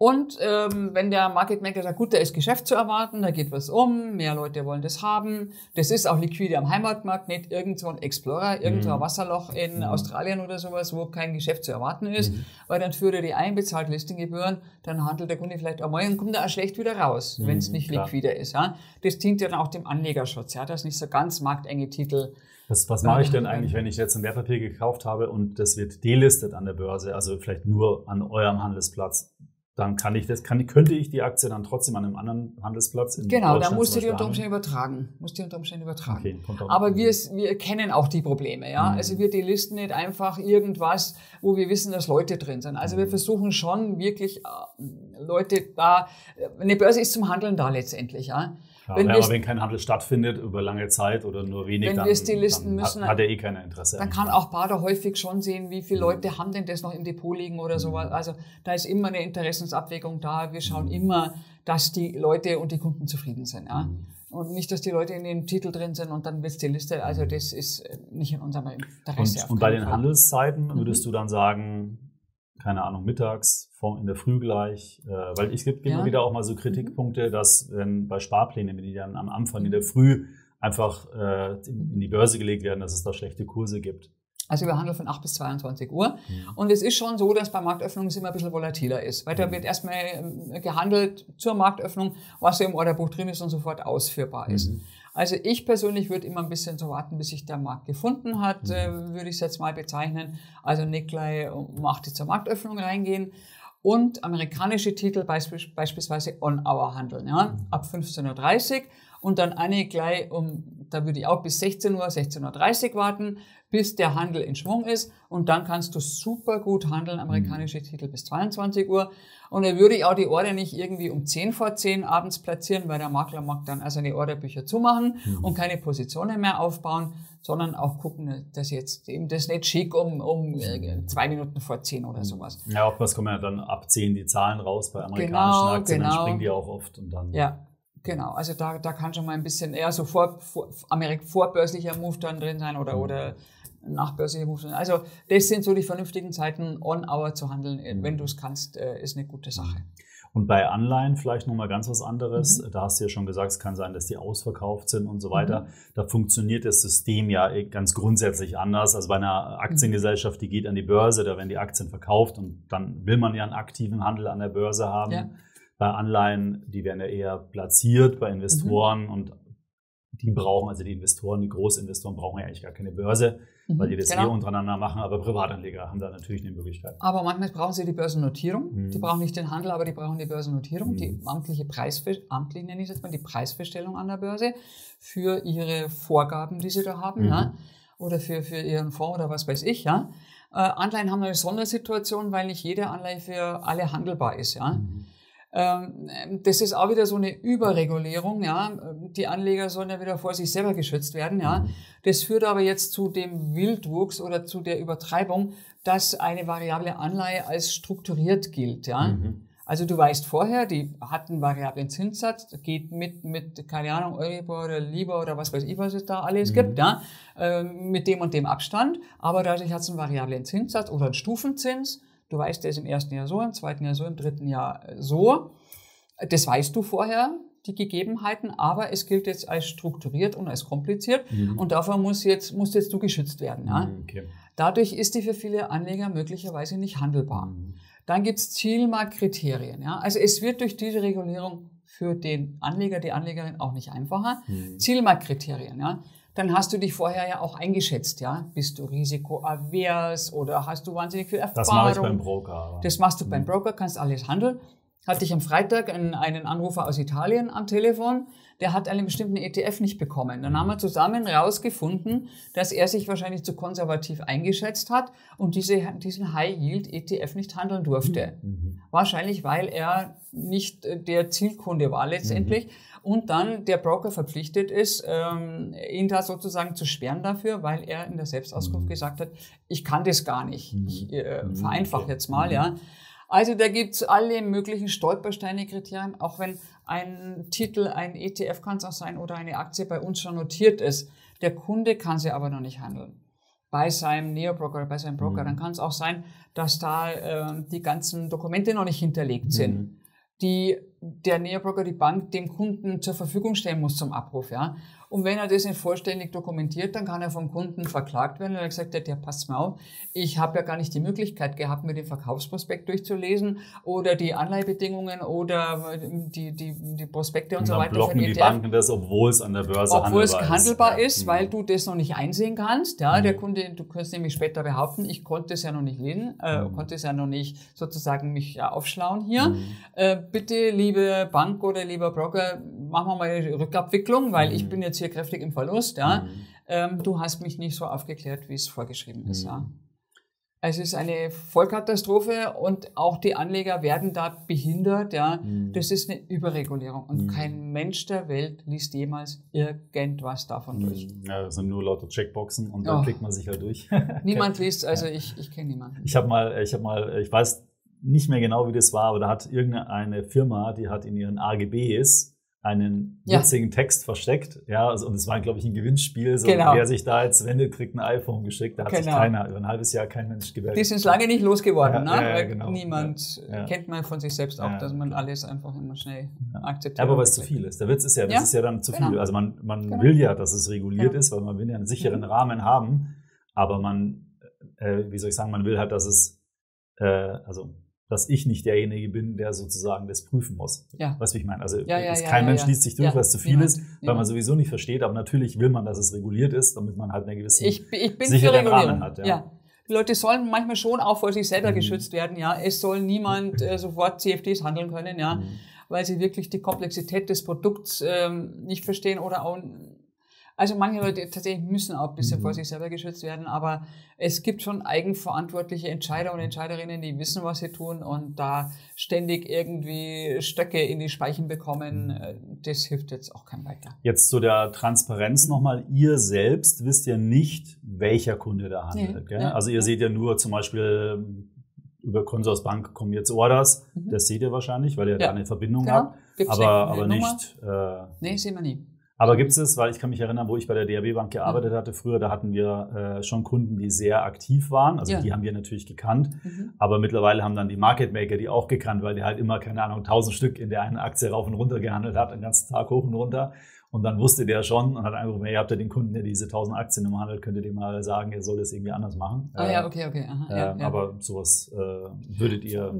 Und ähm, wenn der Market Maker sagt, gut, da ist Geschäft zu erwarten, da geht was um, mehr Leute wollen das haben, das ist auch liquide am Heimatmarkt, nicht irgendwo ein Explorer, irgendwo ein mhm. Wasserloch in mhm. Australien oder sowas, wo kein Geschäft zu erwarten ist, mhm. weil dann führt er die ein, bezahlt Listinggebühren, dann handelt der Kunde vielleicht auch mal und kommt er auch schlecht wieder raus, mhm, wenn es nicht klar. liquide ist. Ja? Das dient ja dann auch dem Anlegerschutz, ja, dass nicht so ganz marktenge Titel was, was mache ich denn eigentlich, wenn ich jetzt ein Wertpapier gekauft habe und das wird delistet an der Börse, also vielleicht nur an eurem Handelsplatz? Dann kann ich das, kann, könnte ich die Aktie dann trotzdem an einem anderen Handelsplatz in Genau, da musst du die unter Umständen übertragen. Musst die unter Umständen übertragen. Okay, Aber wir, wir kennen auch die Probleme, ja. Mhm. Also wir delisten nicht einfach irgendwas, wo wir wissen, dass Leute drin sind. Also wir mhm. versuchen schon wirklich äh, Leute da, eine Börse ist zum Handeln da letztendlich, ja. Ja, wenn aber wenn kein Handel stattfindet über lange Zeit oder nur wenig, wenn dann, wir Stilisten müssen, hat, er eh kein Interesse. Dann kann auch Bader häufig schon sehen, wie viele mhm. Leute haben denn das noch im Depot liegen oder mhm. sowas. Also da ist immer eine Interessensabwägung da. Wir schauen mhm. immer, dass die Leute und die Kunden zufrieden sind. Ja. Mhm. Und nicht, dass die Leute in dem Titel drin sind und dann wird die Liste. Also mhm. das ist äh, nicht in unserem Interesse. Und, und bei den. Handelszeiten würdest mhm. du dann sagen, keine Ahnung, mittags, in der Früh gleich, äh, weil es gibt immer ja. wieder auch mal so Kritikpunkte, dass wenn bei Sparplänen, wenn die dann am Anfang in der Früh einfach äh, in die Börse gelegt werden, dass es da schlechte Kurse gibt. Also wir handeln von 8 bis 22 Uhr. Mhm. Und es ist schon so, dass bei Marktöffnung es immer ein bisschen volatiler ist. Weil da mhm. wird erstmal ähm, gehandelt zur Marktöffnung, was im Orderbuch drin ist und sofort ausführbar ist. Mhm. Also ich persönlich würde immer ein bisschen so warten, bis sich der Markt gefunden hat, mhm. äh, würde ich es jetzt mal bezeichnen. Also nicht gleich um 8 Uhr zur Marktöffnung reingehen. Und amerikanische Titel beispielsweise On-Hour handeln, ja, ab 15.30 Uhr und dann eine gleich um, da würde ich auch bis 16 Uhr, 16.30 Uhr warten, bis der Handel in Schwung ist und dann kannst du super gut handeln, amerikanische Titel bis 22 Uhr. Und dann würde ich auch die Order nicht irgendwie um 10 vor 10 abends platzieren, weil der Makler mag dann also die Orderbücher zumachen mhm. und keine Positionen mehr aufbauen, sondern auch gucken, dass jetzt eben das nicht schick um, um äh, zwei Minuten vor 10 oder mhm. sowas. Ja, oftmals kommen ja dann ab 10 die Zahlen raus bei amerikanischen genau, Aktien, genau. dann springen die auch oft und dann. Ja, Genau, also da, da kann schon mal ein bisschen eher so vor, vor, vorbörslicher Move dann drin sein oder, mhm. oder nachbörslicher Move. sein. Also das sind so die vernünftigen Zeiten, on-hour zu handeln, mhm. wenn du es kannst, äh, ist eine gute Sache. Und bei Anleihen vielleicht nochmal ganz was anderes. Mhm. Da hast du ja schon gesagt, es kann sein, dass die ausverkauft sind und so weiter. Mhm. Da funktioniert das System ja ganz grundsätzlich anders. Also bei einer Aktiengesellschaft, die geht an die Börse, da werden die Aktien verkauft und dann will man ja einen aktiven Handel an der Börse haben. Ja. Bei Anleihen, die werden ja eher platziert bei Investoren mhm. und die brauchen, also die Investoren, die Großinvestoren brauchen ja eigentlich gar keine Börse, mhm, weil die das genau. eh untereinander machen, aber Privatanleger haben da natürlich eine Möglichkeit. Aber manchmal brauchen sie die Börsennotierung. Mhm. Die brauchen nicht den Handel, aber die brauchen die Börsennotierung, mhm. die amtliche Preisfeststellung, amtlich nenne ich es jetzt mal, die Preisfeststellung an der Börse für ihre Vorgaben, die sie da haben, ja, mhm. oder für, für ihren Fonds oder was weiß ich, ja. Äh, Anleihen haben eine Sondersituation, weil nicht jede Anleihe für alle handelbar ist, ja. Mhm. Ähm, das ist auch wieder so eine Überregulierung, ja. Die Anleger sollen ja wieder vor sich selber geschützt werden, ja. Das führt aber jetzt zu dem Wildwuchs oder zu der Übertreibung, dass eine variable Anleihe als strukturiert gilt, ja. Mhm. Also du weißt vorher, die hat einen variablen Zinssatz, geht mit, mit, keine Ahnung, Euribor oder Libor oder was weiß ich, was es da alles mhm. gibt, ja, äh, mit dem und dem Abstand. Aber dadurch hat es einen variablen Zinssatz oder einen Stufenzins Du weißt, der ist im ersten Jahr so, im zweiten Jahr so, im dritten Jahr so. Das weißt du vorher, die Gegebenheiten, aber es gilt jetzt als strukturiert und als kompliziert mhm. und davor muss jetzt, muss jetzt du geschützt werden. Ja? Mhm, okay. Dadurch ist die für viele Anleger möglicherweise nicht handelbar. Mhm. Dann gibt's Zielmarktkriterien. Ja? Also es wird durch diese Regulierung für den Anleger, die Anlegerin auch nicht einfacher. Mhm. Zielmarktkriterien. Ja? Dann hast du dich vorher ja auch eingeschätzt, ja. Bist du risikoavers oder hast du wahnsinnig viel Erfahrung? Das mache ich beim Broker. Das machst du mhm. beim Broker, kannst alles handeln. Hatte ich am Freitag einen, einen Anrufer aus Italien am Telefon, der hat einen bestimmten ETF nicht bekommen. Dann haben wir zusammen herausgefunden, dass er sich wahrscheinlich zu konservativ eingeschätzt hat und diese, diesen High-Yield-ETF nicht handeln durfte. Mhm. Wahrscheinlich, weil er nicht der Zielkunde war letztendlich. Mhm und dann der Broker verpflichtet ist, ähm, ihn da sozusagen zu sperren dafür, weil er in der Selbstauskunft mhm. gesagt hat, ich kann das gar nicht. Mhm. Ich äh, mhm. vereinfache jetzt mal, ja. Also da gibt's alle möglichen Stolpersteine, Kriterien, auch wenn ein Titel, ein ETF kann es auch sein oder eine Aktie bei uns schon notiert ist. Der Kunde kann sie aber noch nicht handeln. Bei seinem Neobroker, bei seinem Broker, mhm. dann kann es auch sein, dass da äh, die ganzen Dokumente noch nicht hinterlegt sind. Mhm die der Neobroker, die Bank, dem Kunden zur Verfügung stellen muss zum Abruf. Ja? Und wenn er das nicht vollständig dokumentiert, dann kann er vom Kunden verklagt werden, weil er gesagt hat, ja, passt mal auf, ich habe ja gar nicht die Möglichkeit gehabt, mir den Verkaufsprospekt durchzulesen oder die Anleihbedingungen oder die, die, die Prospekte und, und so weiter. blocken die Banken das, obwohl es an der Börse obwohl handelbar es handelbar ist, ist weil mhm. du das noch nicht einsehen kannst. Ja, mhm. der Kunde, du kannst nämlich später behaupten, ich konnte es ja noch nicht lesen, äh, mhm. konnte es ja noch nicht sozusagen mich ja, aufschlauen hier. Mhm. Äh, bitte, liebe Bank oder lieber Broker, machen wir mal eine Rückabwicklung, weil ich mhm. bin jetzt jetzt hier kräftig im Verlust, ja. Mhm. Ähm, du hast mich nicht so aufgeklärt, wie es vorgeschrieben ist, mhm. ja. Es ist eine Vollkatastrophe und auch die Anleger werden da behindert, ja. Mhm. Das ist eine Überregulierung und mhm. kein Mensch der Welt liest jemals irgendwas davon mhm. durch. Ja, das sind nur lauter Checkboxen und dann oh. klickt man sich halt durch. Niemand liest, also ich, ich kenne niemanden. Ich habe mal, ich habe mal, ich weiß nicht mehr genau, wie das war, aber da hat irgendeine Firma, die hat in ihren AGBs einen witzigen ja. Text versteckt. Ja, also, und es war, glaube ich, ein Gewinnspiel. So, genau. Wer sich da jetzt wendet, kriegt ein iPhone geschickt. Da hat genau. sich keiner, über ein halbes Jahr kein Mensch gewählt. Die sind lange nicht losgeworden, ja, ne? Ja, genau. Niemand kennt man von sich selbst auch, dass man alles einfach immer schnell akzeptiert. aber weil es zu viel ist. Der Witz ist ja, das ist ja dann zu genau. viel. Also man, man genau. will ja, dass es reguliert ist, weil man will ja einen sicheren. Rahmen haben. Aber man, äh, wie soll ich sagen, man will halt, dass es, äh, also dass ich nicht derjenige bin, der sozusagen das prüfen muss. Ja. Weißt du, wie ich meine? Also ja, ja, kein Mensch liest sich durch, was zu viel niemand, ist, weil niemand. man sowieso nicht versteht. Aber natürlich will man, dass es reguliert ist, damit man halt eine gewisse ich, ich bin sicheren Rahmen hat. Ja. Die Leute sollen manchmal schon auch vor sich selber mhm. geschützt werden. Ja, es soll niemand äh, sofort CFDs handeln können. Ja, mhm. weil sie wirklich die Komplexität des Produkts ähm, nicht verstehen oder auch also manche Leute tatsächlich müssen auch ein bisschen vor mhm. sich selber geschützt werden, aber es gibt schon eigenverantwortliche Entscheider und Entscheiderinnen, die wissen, was sie tun und da ständig irgendwie Stöcke in die Speichen bekommen, mhm. äh, das hilft jetzt auch kein weiter. Jetzt zu der Transparenz nochmal. Ihr selbst wisst ja nicht, welcher Kunde da handelt. Nee, nee, also ihr nee. seht ja nur zum Beispiel über Consorsbank kommen jetzt Orders. Mhm. Das seht ihr wahrscheinlich, weil ihr ja. da eine Verbindung genau. habt. Gibt's aber, aber nicht. Äh, nee, sehen wir nie. Aber gibt es, weil ich kann mich erinnern, wo ich bei der DRB Bank gearbeitet hatte früher, da hatten wir äh, schon Kunden, die sehr aktiv waren. Also ja. die haben wir natürlich gekannt. Mhm. Aber mittlerweile haben dann die Market Maker die auch gekannt, weil die halt immer, keine Ahnung, tausend Stück in der einen Aktie rauf und runter gehandelt hat, den ganzen Tag hoch und runter. Und dann wusste der schon und hat einfach, ihr habt ja den Kunden, der diese 1000 Aktien im Handel, könnt ihr mal sagen, er soll das irgendwie anders machen. Ah ja, okay, okay. Aha, äh, ja, ja. Aber sowas äh, würdet ihr.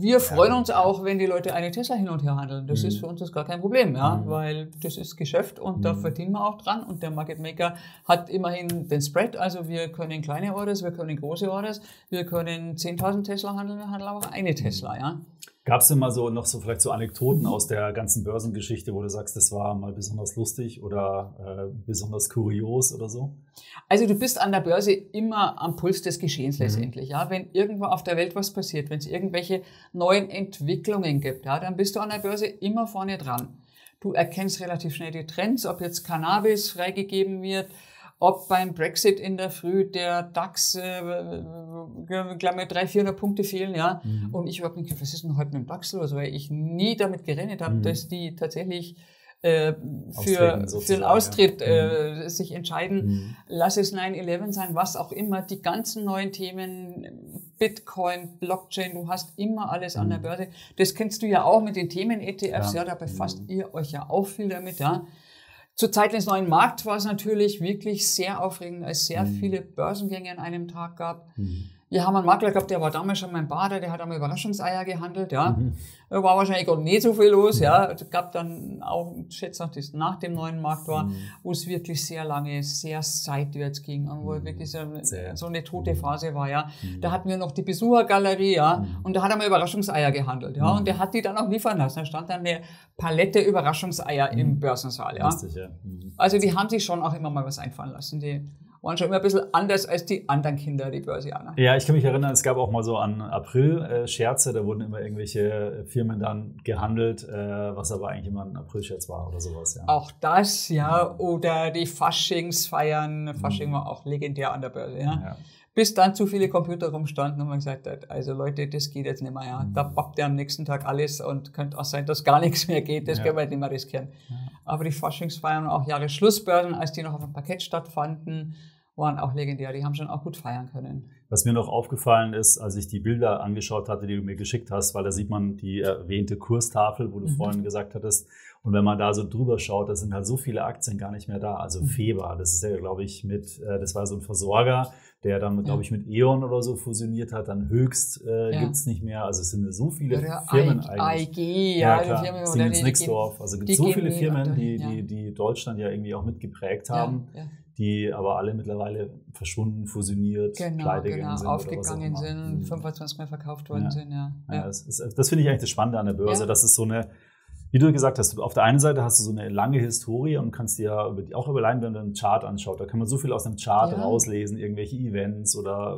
Wir freuen uns auch, wenn die Leute eine Tesla hin und her handeln. Das mhm. ist für uns das gar kein Problem, ja, mhm. weil das ist Geschäft und mhm. da verdienen wir auch dran. Und der Market Maker hat immerhin den Spread. Also wir können kleine Orders, wir können große Orders, wir können 10.000 Tesla handeln, wir handeln aber eine Tesla, ja. Gab es denn mal so noch so vielleicht so Anekdoten aus der ganzen Börsengeschichte, wo du sagst, das war mal besonders lustig oder äh, besonders kurios oder so? Also du bist an der Börse immer am Puls des Geschehens mhm. letztendlich. Ja, wenn irgendwo auf der Welt was passiert, wenn es irgendwelche neuen Entwicklungen gibt, ja, dann bist du an der Börse immer vorne dran. Du erkennst relativ schnell die Trends, ob jetzt Cannabis freigegeben wird, ob beim Brexit in der Früh der DAX, äh, glaube ich, 300, 400 Punkte fehlen, ja. Mhm. Und ich überhaupt nicht, was ist denn heute mit dem DAX los? Weil ich nie damit gerechnet habe, mhm. dass die tatsächlich äh, für, für den Austritt ja. äh, mhm. sich entscheiden. Mhm. Lass es 9-11 sein, was auch immer. Die ganzen neuen Themen, Bitcoin, Blockchain, du hast immer alles an der mhm. Börse. Das kennst du ja auch mit den Themen-ETFs, ja. ja, da befasst ihr euch ja auch viel damit, ja. Zur Zeit des neuen Markts war es natürlich wirklich sehr aufregend, als es sehr mhm. viele Börsengänge an einem Tag gab. Mhm. Wir haben einen Makler gehabt, der war damals schon mein Bader, der hat am Überraschungseier gehandelt, ja. Mhm. Da war wahrscheinlich auch nicht so viel los, mhm. ja. Es gab dann auch, ich schätze noch, das nach dem neuen Markt war, mhm. wo es wirklich sehr lange, sehr seitwärts ging und wo mhm. wirklich so, so, eine tote mhm. Phase war, ja. Mhm. Da hatten wir noch die Besuchergalerie, ja. Und da hat er mal Überraschungseier gehandelt, ja. Und der hat die dann auch liefern lassen. Da stand dann eine Palette Überraschungseier im Börsensaal, ja. Lustig, ja. Also die haben sich schon auch immer mal was einfallen lassen, die waren schon immer ein bisschen anders als die anderen Kinder, die Börsianer. Ja, ich kann mich erinnern, es gab auch mal so an April-Scherze, da wurden immer irgendwelche Firmen dann gehandelt, äh, was aber eigentlich immer ein April-Scherz war oder sowas. Ja. Auch das, ja, oder die Faschingsfeiern. Fasching mhm. war auch legendär an der Börse, ja. ja. Bis dann zu viele Computer rumstanden und man gesagt hat, also Leute, das geht jetzt nicht mehr, ja. Da mhm. bappt ihr am nächsten Tag alles und könnte auch sein, dass gar nichts mehr geht, das ja. können wir nicht mehr riskieren. Ja. Aber die Faschingsfeiern und auch Jahresschlussbörsen, als die noch auf dem Parkett stattfanden, waren auch legendär. Die haben schon auch gut feiern können. Was mir noch aufgefallen ist, als ich die Bilder angeschaut hatte, die du mir geschickt hast, weil da sieht man die erwähnte Kurstafel, wo du mhm. vorhin gesagt hattest. Und wenn man da so drüber schaut, da sind halt so viele Aktien gar nicht mehr da. Also mhm. Feber, das ist ja, glaube ich, mit, äh, das war so ein Versorger, der dann, ja. glaube ich, mit E.ON oder so fusioniert hat. Dann höchst äh, ja. gibt's nicht mehr. Also es sind so viele oder Firmen I, eigentlich. IG, ja, ja klar. Siemens Nixdorf. Also es gibt so viele Firmen, die, die, die Deutschland ja irgendwie auch mitgeprägt haben. Ja, die aber alle mittlerweile verschwunden, fusioniert, genau, pleite genau, sind. aufgegangen sind, 25 mhm. Mal verkauft worden ja. sind, ja. ja. das, das finde ich eigentlich das Spannende an der Börse, ja. dass es so eine, wie du gesagt hast, auf der einen Seite hast du so eine lange Historie und kannst dir ja auch allein, wenn man einen Chart anschaut, da kann man so viel aus einem Chart rauslesen, irgendwelche Events oder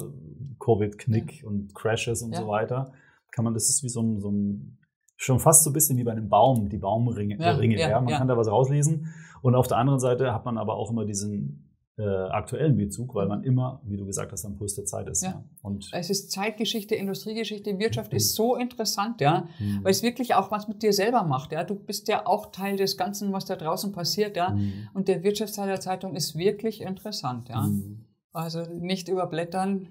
Covid-Knick und Crashes und so weiter. Kann man, das ist wie so ein, so ein schon fast so ein bisschen wie bei einem Baum, die Baumringe. Ja, Ringe, ja, ja. Man kann da was rauslesen. Und auf der anderen Seite hat man aber auch immer diesen äh, aktuellen Bezug, weil man immer, wie du gesagt hast, am Puls der Zeit ist. Ja. ja. Und es ist Zeitgeschichte, Industriegeschichte, Wirtschaft mhm. ist so interessant, ja, mhm. weil es wirklich auch was mit dir selber macht. Ja, du bist ja auch Teil des Ganzen, was da draußen passiert, ja. Mhm. Und der Wirtschaftsteil der Zeitung ist wirklich interessant, ja. Mhm. Also nicht überblättern,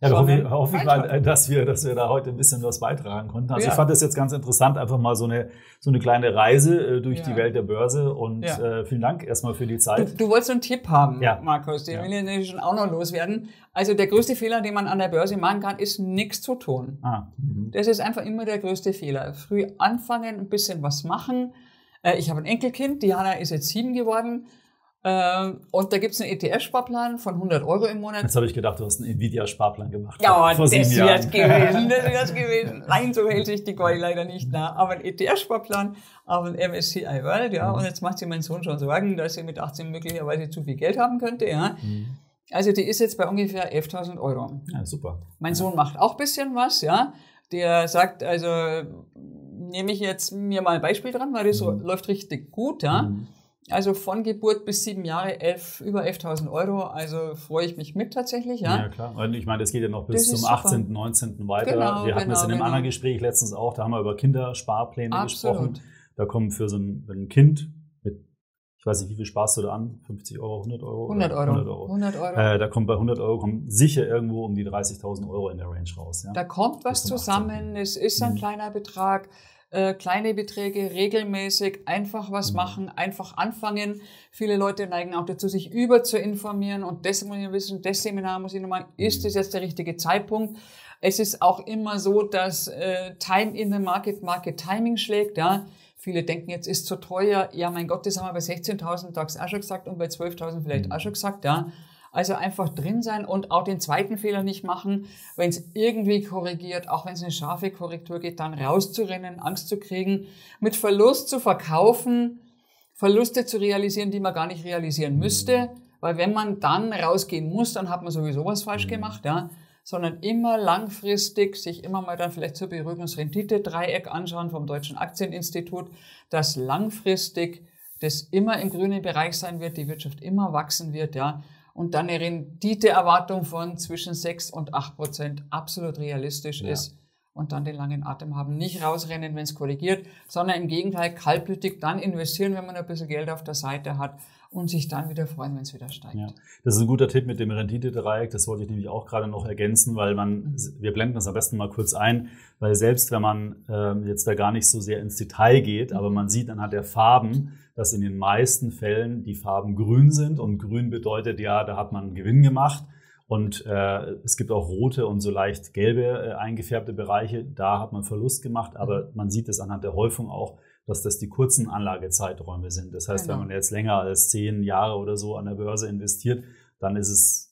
ja, da hoffe, ich, hoffe ich mal, dass wir, dass wir da heute ein bisschen was beitragen konnten. Also ja. ich fand das jetzt ganz interessant, einfach mal so eine, so eine kleine Reise äh, durch ja. die Welt der Börse und ja. äh, vielen Dank erstmal für die Zeit. Du, du wolltest einen Tipp haben. Markus, den will ich natürlich schon auch noch loswerden. Also der größte Fehler, den man an der Börse machen kann, ist nichts zu tun. Ah. Mhm. Das ist einfach immer der größte Fehler. Früh anfangen, ein bisschen was machen. Äh, ich habe ein Enkelkind, Diana ist jetzt sieben geworden. Ähm, und da gibt es einen ETF-Sparplan von 100 Euro im Monat. Jetzt habe ich gedacht, du hast einen Nvidia-Sparplan gemacht. Ja, vor das es gewesen. Das wäre es gewesen. Nein, so hält sich die war leider nicht nah. Aber ein ETF-Sparplan auf ein MSCI World, ja. Mhm. Und jetzt macht sich mein Sohn schon Sorgen, dass er mit 18 möglicherweise zu viel Geld haben könnte, ja. Mhm. Also die ist jetzt bei ungefähr 11.000 Euro. Ja, super. Mein Sohn macht auch bisschen was, ja. Der sagt, also nehme ich jetzt mir mal ein Beispiel dran, weil das mhm. läuft richtig gut, ja. Mhm also von Geburt bis sieben Jahre elf, über 11.000 Euro. Also freue ich mich mit tatsächlich. Ja, ja klar. Und ich meine, das geht ja noch bis das zum 18., 19. weiter. Genau, Wir hatten genau, es in einem genau. anderen Gespräch letztens auch, da haben wir über Kindersparpläne Absolut. gesprochen. Da kommen für so ein, ein Kind mit, ich weiß nicht, wie viel sparst du da an? 50 Euro, 100 Euro? 100 Euro. 100 Euro. 100 Euro. Äh, da kommt bei 100 Euro kommen sicher irgendwo um die 30.000 Euro in der Range raus. Ja? Da kommt was zusammen. Es ist ein mhm. kleiner Betrag äh, kleine Beträge regelmäßig einfach was mhm. machen, einfach anfangen. Viele Leute neigen auch dazu, sich über zu informieren und das muss ich wissen, das Seminar muss ich nochmal, ist das jetzt der richtige Zeitpunkt? Es ist auch immer so, dass äh, Time in the Market, Market Timing schlägt, ja. Viele denken, jetzt ist zu teuer. Ja, mein Gott, das haben wir bei 16.000 Tags auch schon gesagt und bei 12.000 vielleicht mhm. auch schon gesagt, ja. Also einfach drin sein und auch den zweiten Fehler nicht machen, wenn es irgendwie korrigiert, auch wenn es eine scharfe Korrektur geht, dann rauszurennen, Angst zu kriegen, mit Verlust zu verkaufen, Verluste zu realisieren, die man gar nicht realisieren müsste, weil wenn man dann rausgehen muss, dann hat man sowieso was falsch gemacht, ja. Sondern immer langfristig sich immer mal dann vielleicht zur Beruhigung das Rendite-Dreieck anschauen vom Deutschen Aktieninstitut, dass langfristig das immer im grünen Bereich sein wird, die Wirtschaft immer wachsen wird, ja, und dann eine Renditeerwartung von zwischen 6 und 8 Prozent absolut realistisch ja. ist und dann den langen Atem haben. Nicht rausrennen, wenn es korrigiert, sondern im Gegenteil kaltblütig dann investieren, wenn man ein bisschen Geld auf der Seite hat und sich dann wieder freuen, wenn es wieder steigt. Ja, das ist ein guter Tipp mit dem Renditedreieck. Das wollte ich nämlich auch gerade noch ergänzen, weil man, wir blenden das am besten mal kurz ein, weil selbst wenn man äh, jetzt da gar nicht so sehr ins Detail geht, aber man sieht anhand der Farben, dass in den meisten Fällen die Farben grün sind und grün bedeutet ja, da hat man einen Gewinn gemacht. Und äh, es gibt auch rote und so leicht gelbe äh, eingefärbte Bereiche. Da hat man Verlust gemacht, aber mhm. man sieht es anhand der Häufung auch, dass das die kurzen Anlagezeiträume sind. Das heißt, genau. wenn man jetzt länger als zehn Jahre oder so an der Börse investiert, dann ist es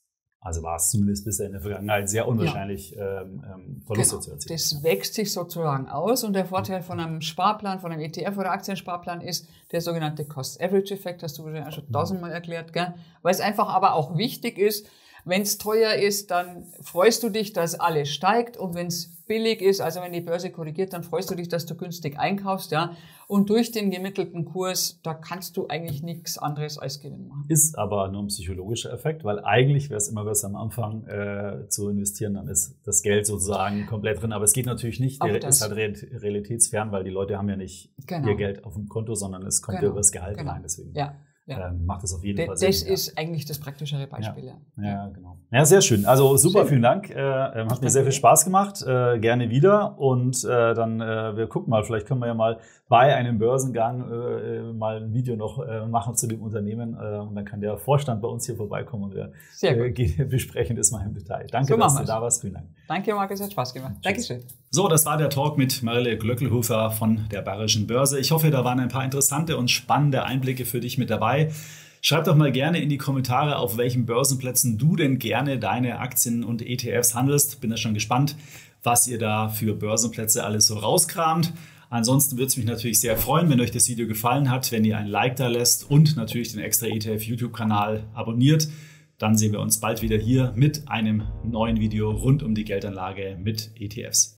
also war es zumindest bisher in der Vergangenheit sehr unwahrscheinlich, ja. ähm, ähm Verluste genau. zu erzielen. Das wächst sich sozusagen aus und der Vorteil von einem Sparplan, von einem ETF oder Aktiensparplan ist der sogenannte Cost-Average-Effekt, hast du wahrscheinlich schon tausendmal erklärt, gell? weil es einfach aber auch wichtig ist, wenn es teuer ist, dann freust du dich, dass alles steigt und wenn es billig ist, also wenn die Börse korrigiert, dann freust du dich, dass du günstig einkaufst, ja. Und durch den gemittelten Kurs, da kannst du eigentlich nichts anderes als Gewinn machen. Ist aber nur ein psychologischer Effekt, weil eigentlich wäre es immer besser am Anfang äh, zu investieren, dann ist das Geld sozusagen komplett drin. Aber es geht natürlich nicht, der ist halt realitätsfern, weil die Leute haben ja nicht genau. ihr Geld auf dem Konto, sondern es kommt genau. über das Gehalt genau. rein. Deswegen. Ja ja. ähm, macht das auf jeden D Fall Sinn. Das ist ja. eigentlich das praktischere Beispiel, ja. Ja, genau. Ja, sehr schön. Also super, schön. vielen Dank. Äh, ähm, hat mir sehr viel Spaß gemacht. Äh, gerne wieder. Und äh, dann, äh, wir gucken mal, vielleicht können wir ja mal bei einem Börsengang äh, äh mal ein Video noch machen zu dem Unternehmen. Und dann kann der Vorstand bei uns hier vorbeikommen und wir besprechen das mal im Detail. Danke, so dass du da warst. Vielen Dank. Danke, Markus. Hat Spaß gemacht. Dankeschön. So, das war der Talk mit Marille Glöckelhofer von der Bayerischen Börse. Ich hoffe, da waren ein paar interessante und spannende Einblicke für dich mit dabei. Schreib doch mal gerne in die Kommentare, auf welchen Börsenplätzen du denn gerne deine Aktien und ETFs handelst. Bin da schon gespannt, was ihr da für Börsenplätze alles so rauskramt. Ansonsten würde es mich natürlich sehr freuen, wenn euch das Video gefallen hat, wenn ihr ein Like da lässt und natürlich den Extra ETF YouTube-Kanal abonniert. Dann sehen wir uns bald wieder hier mit einem neuen Video rund um die Geldanlage mit ETFs.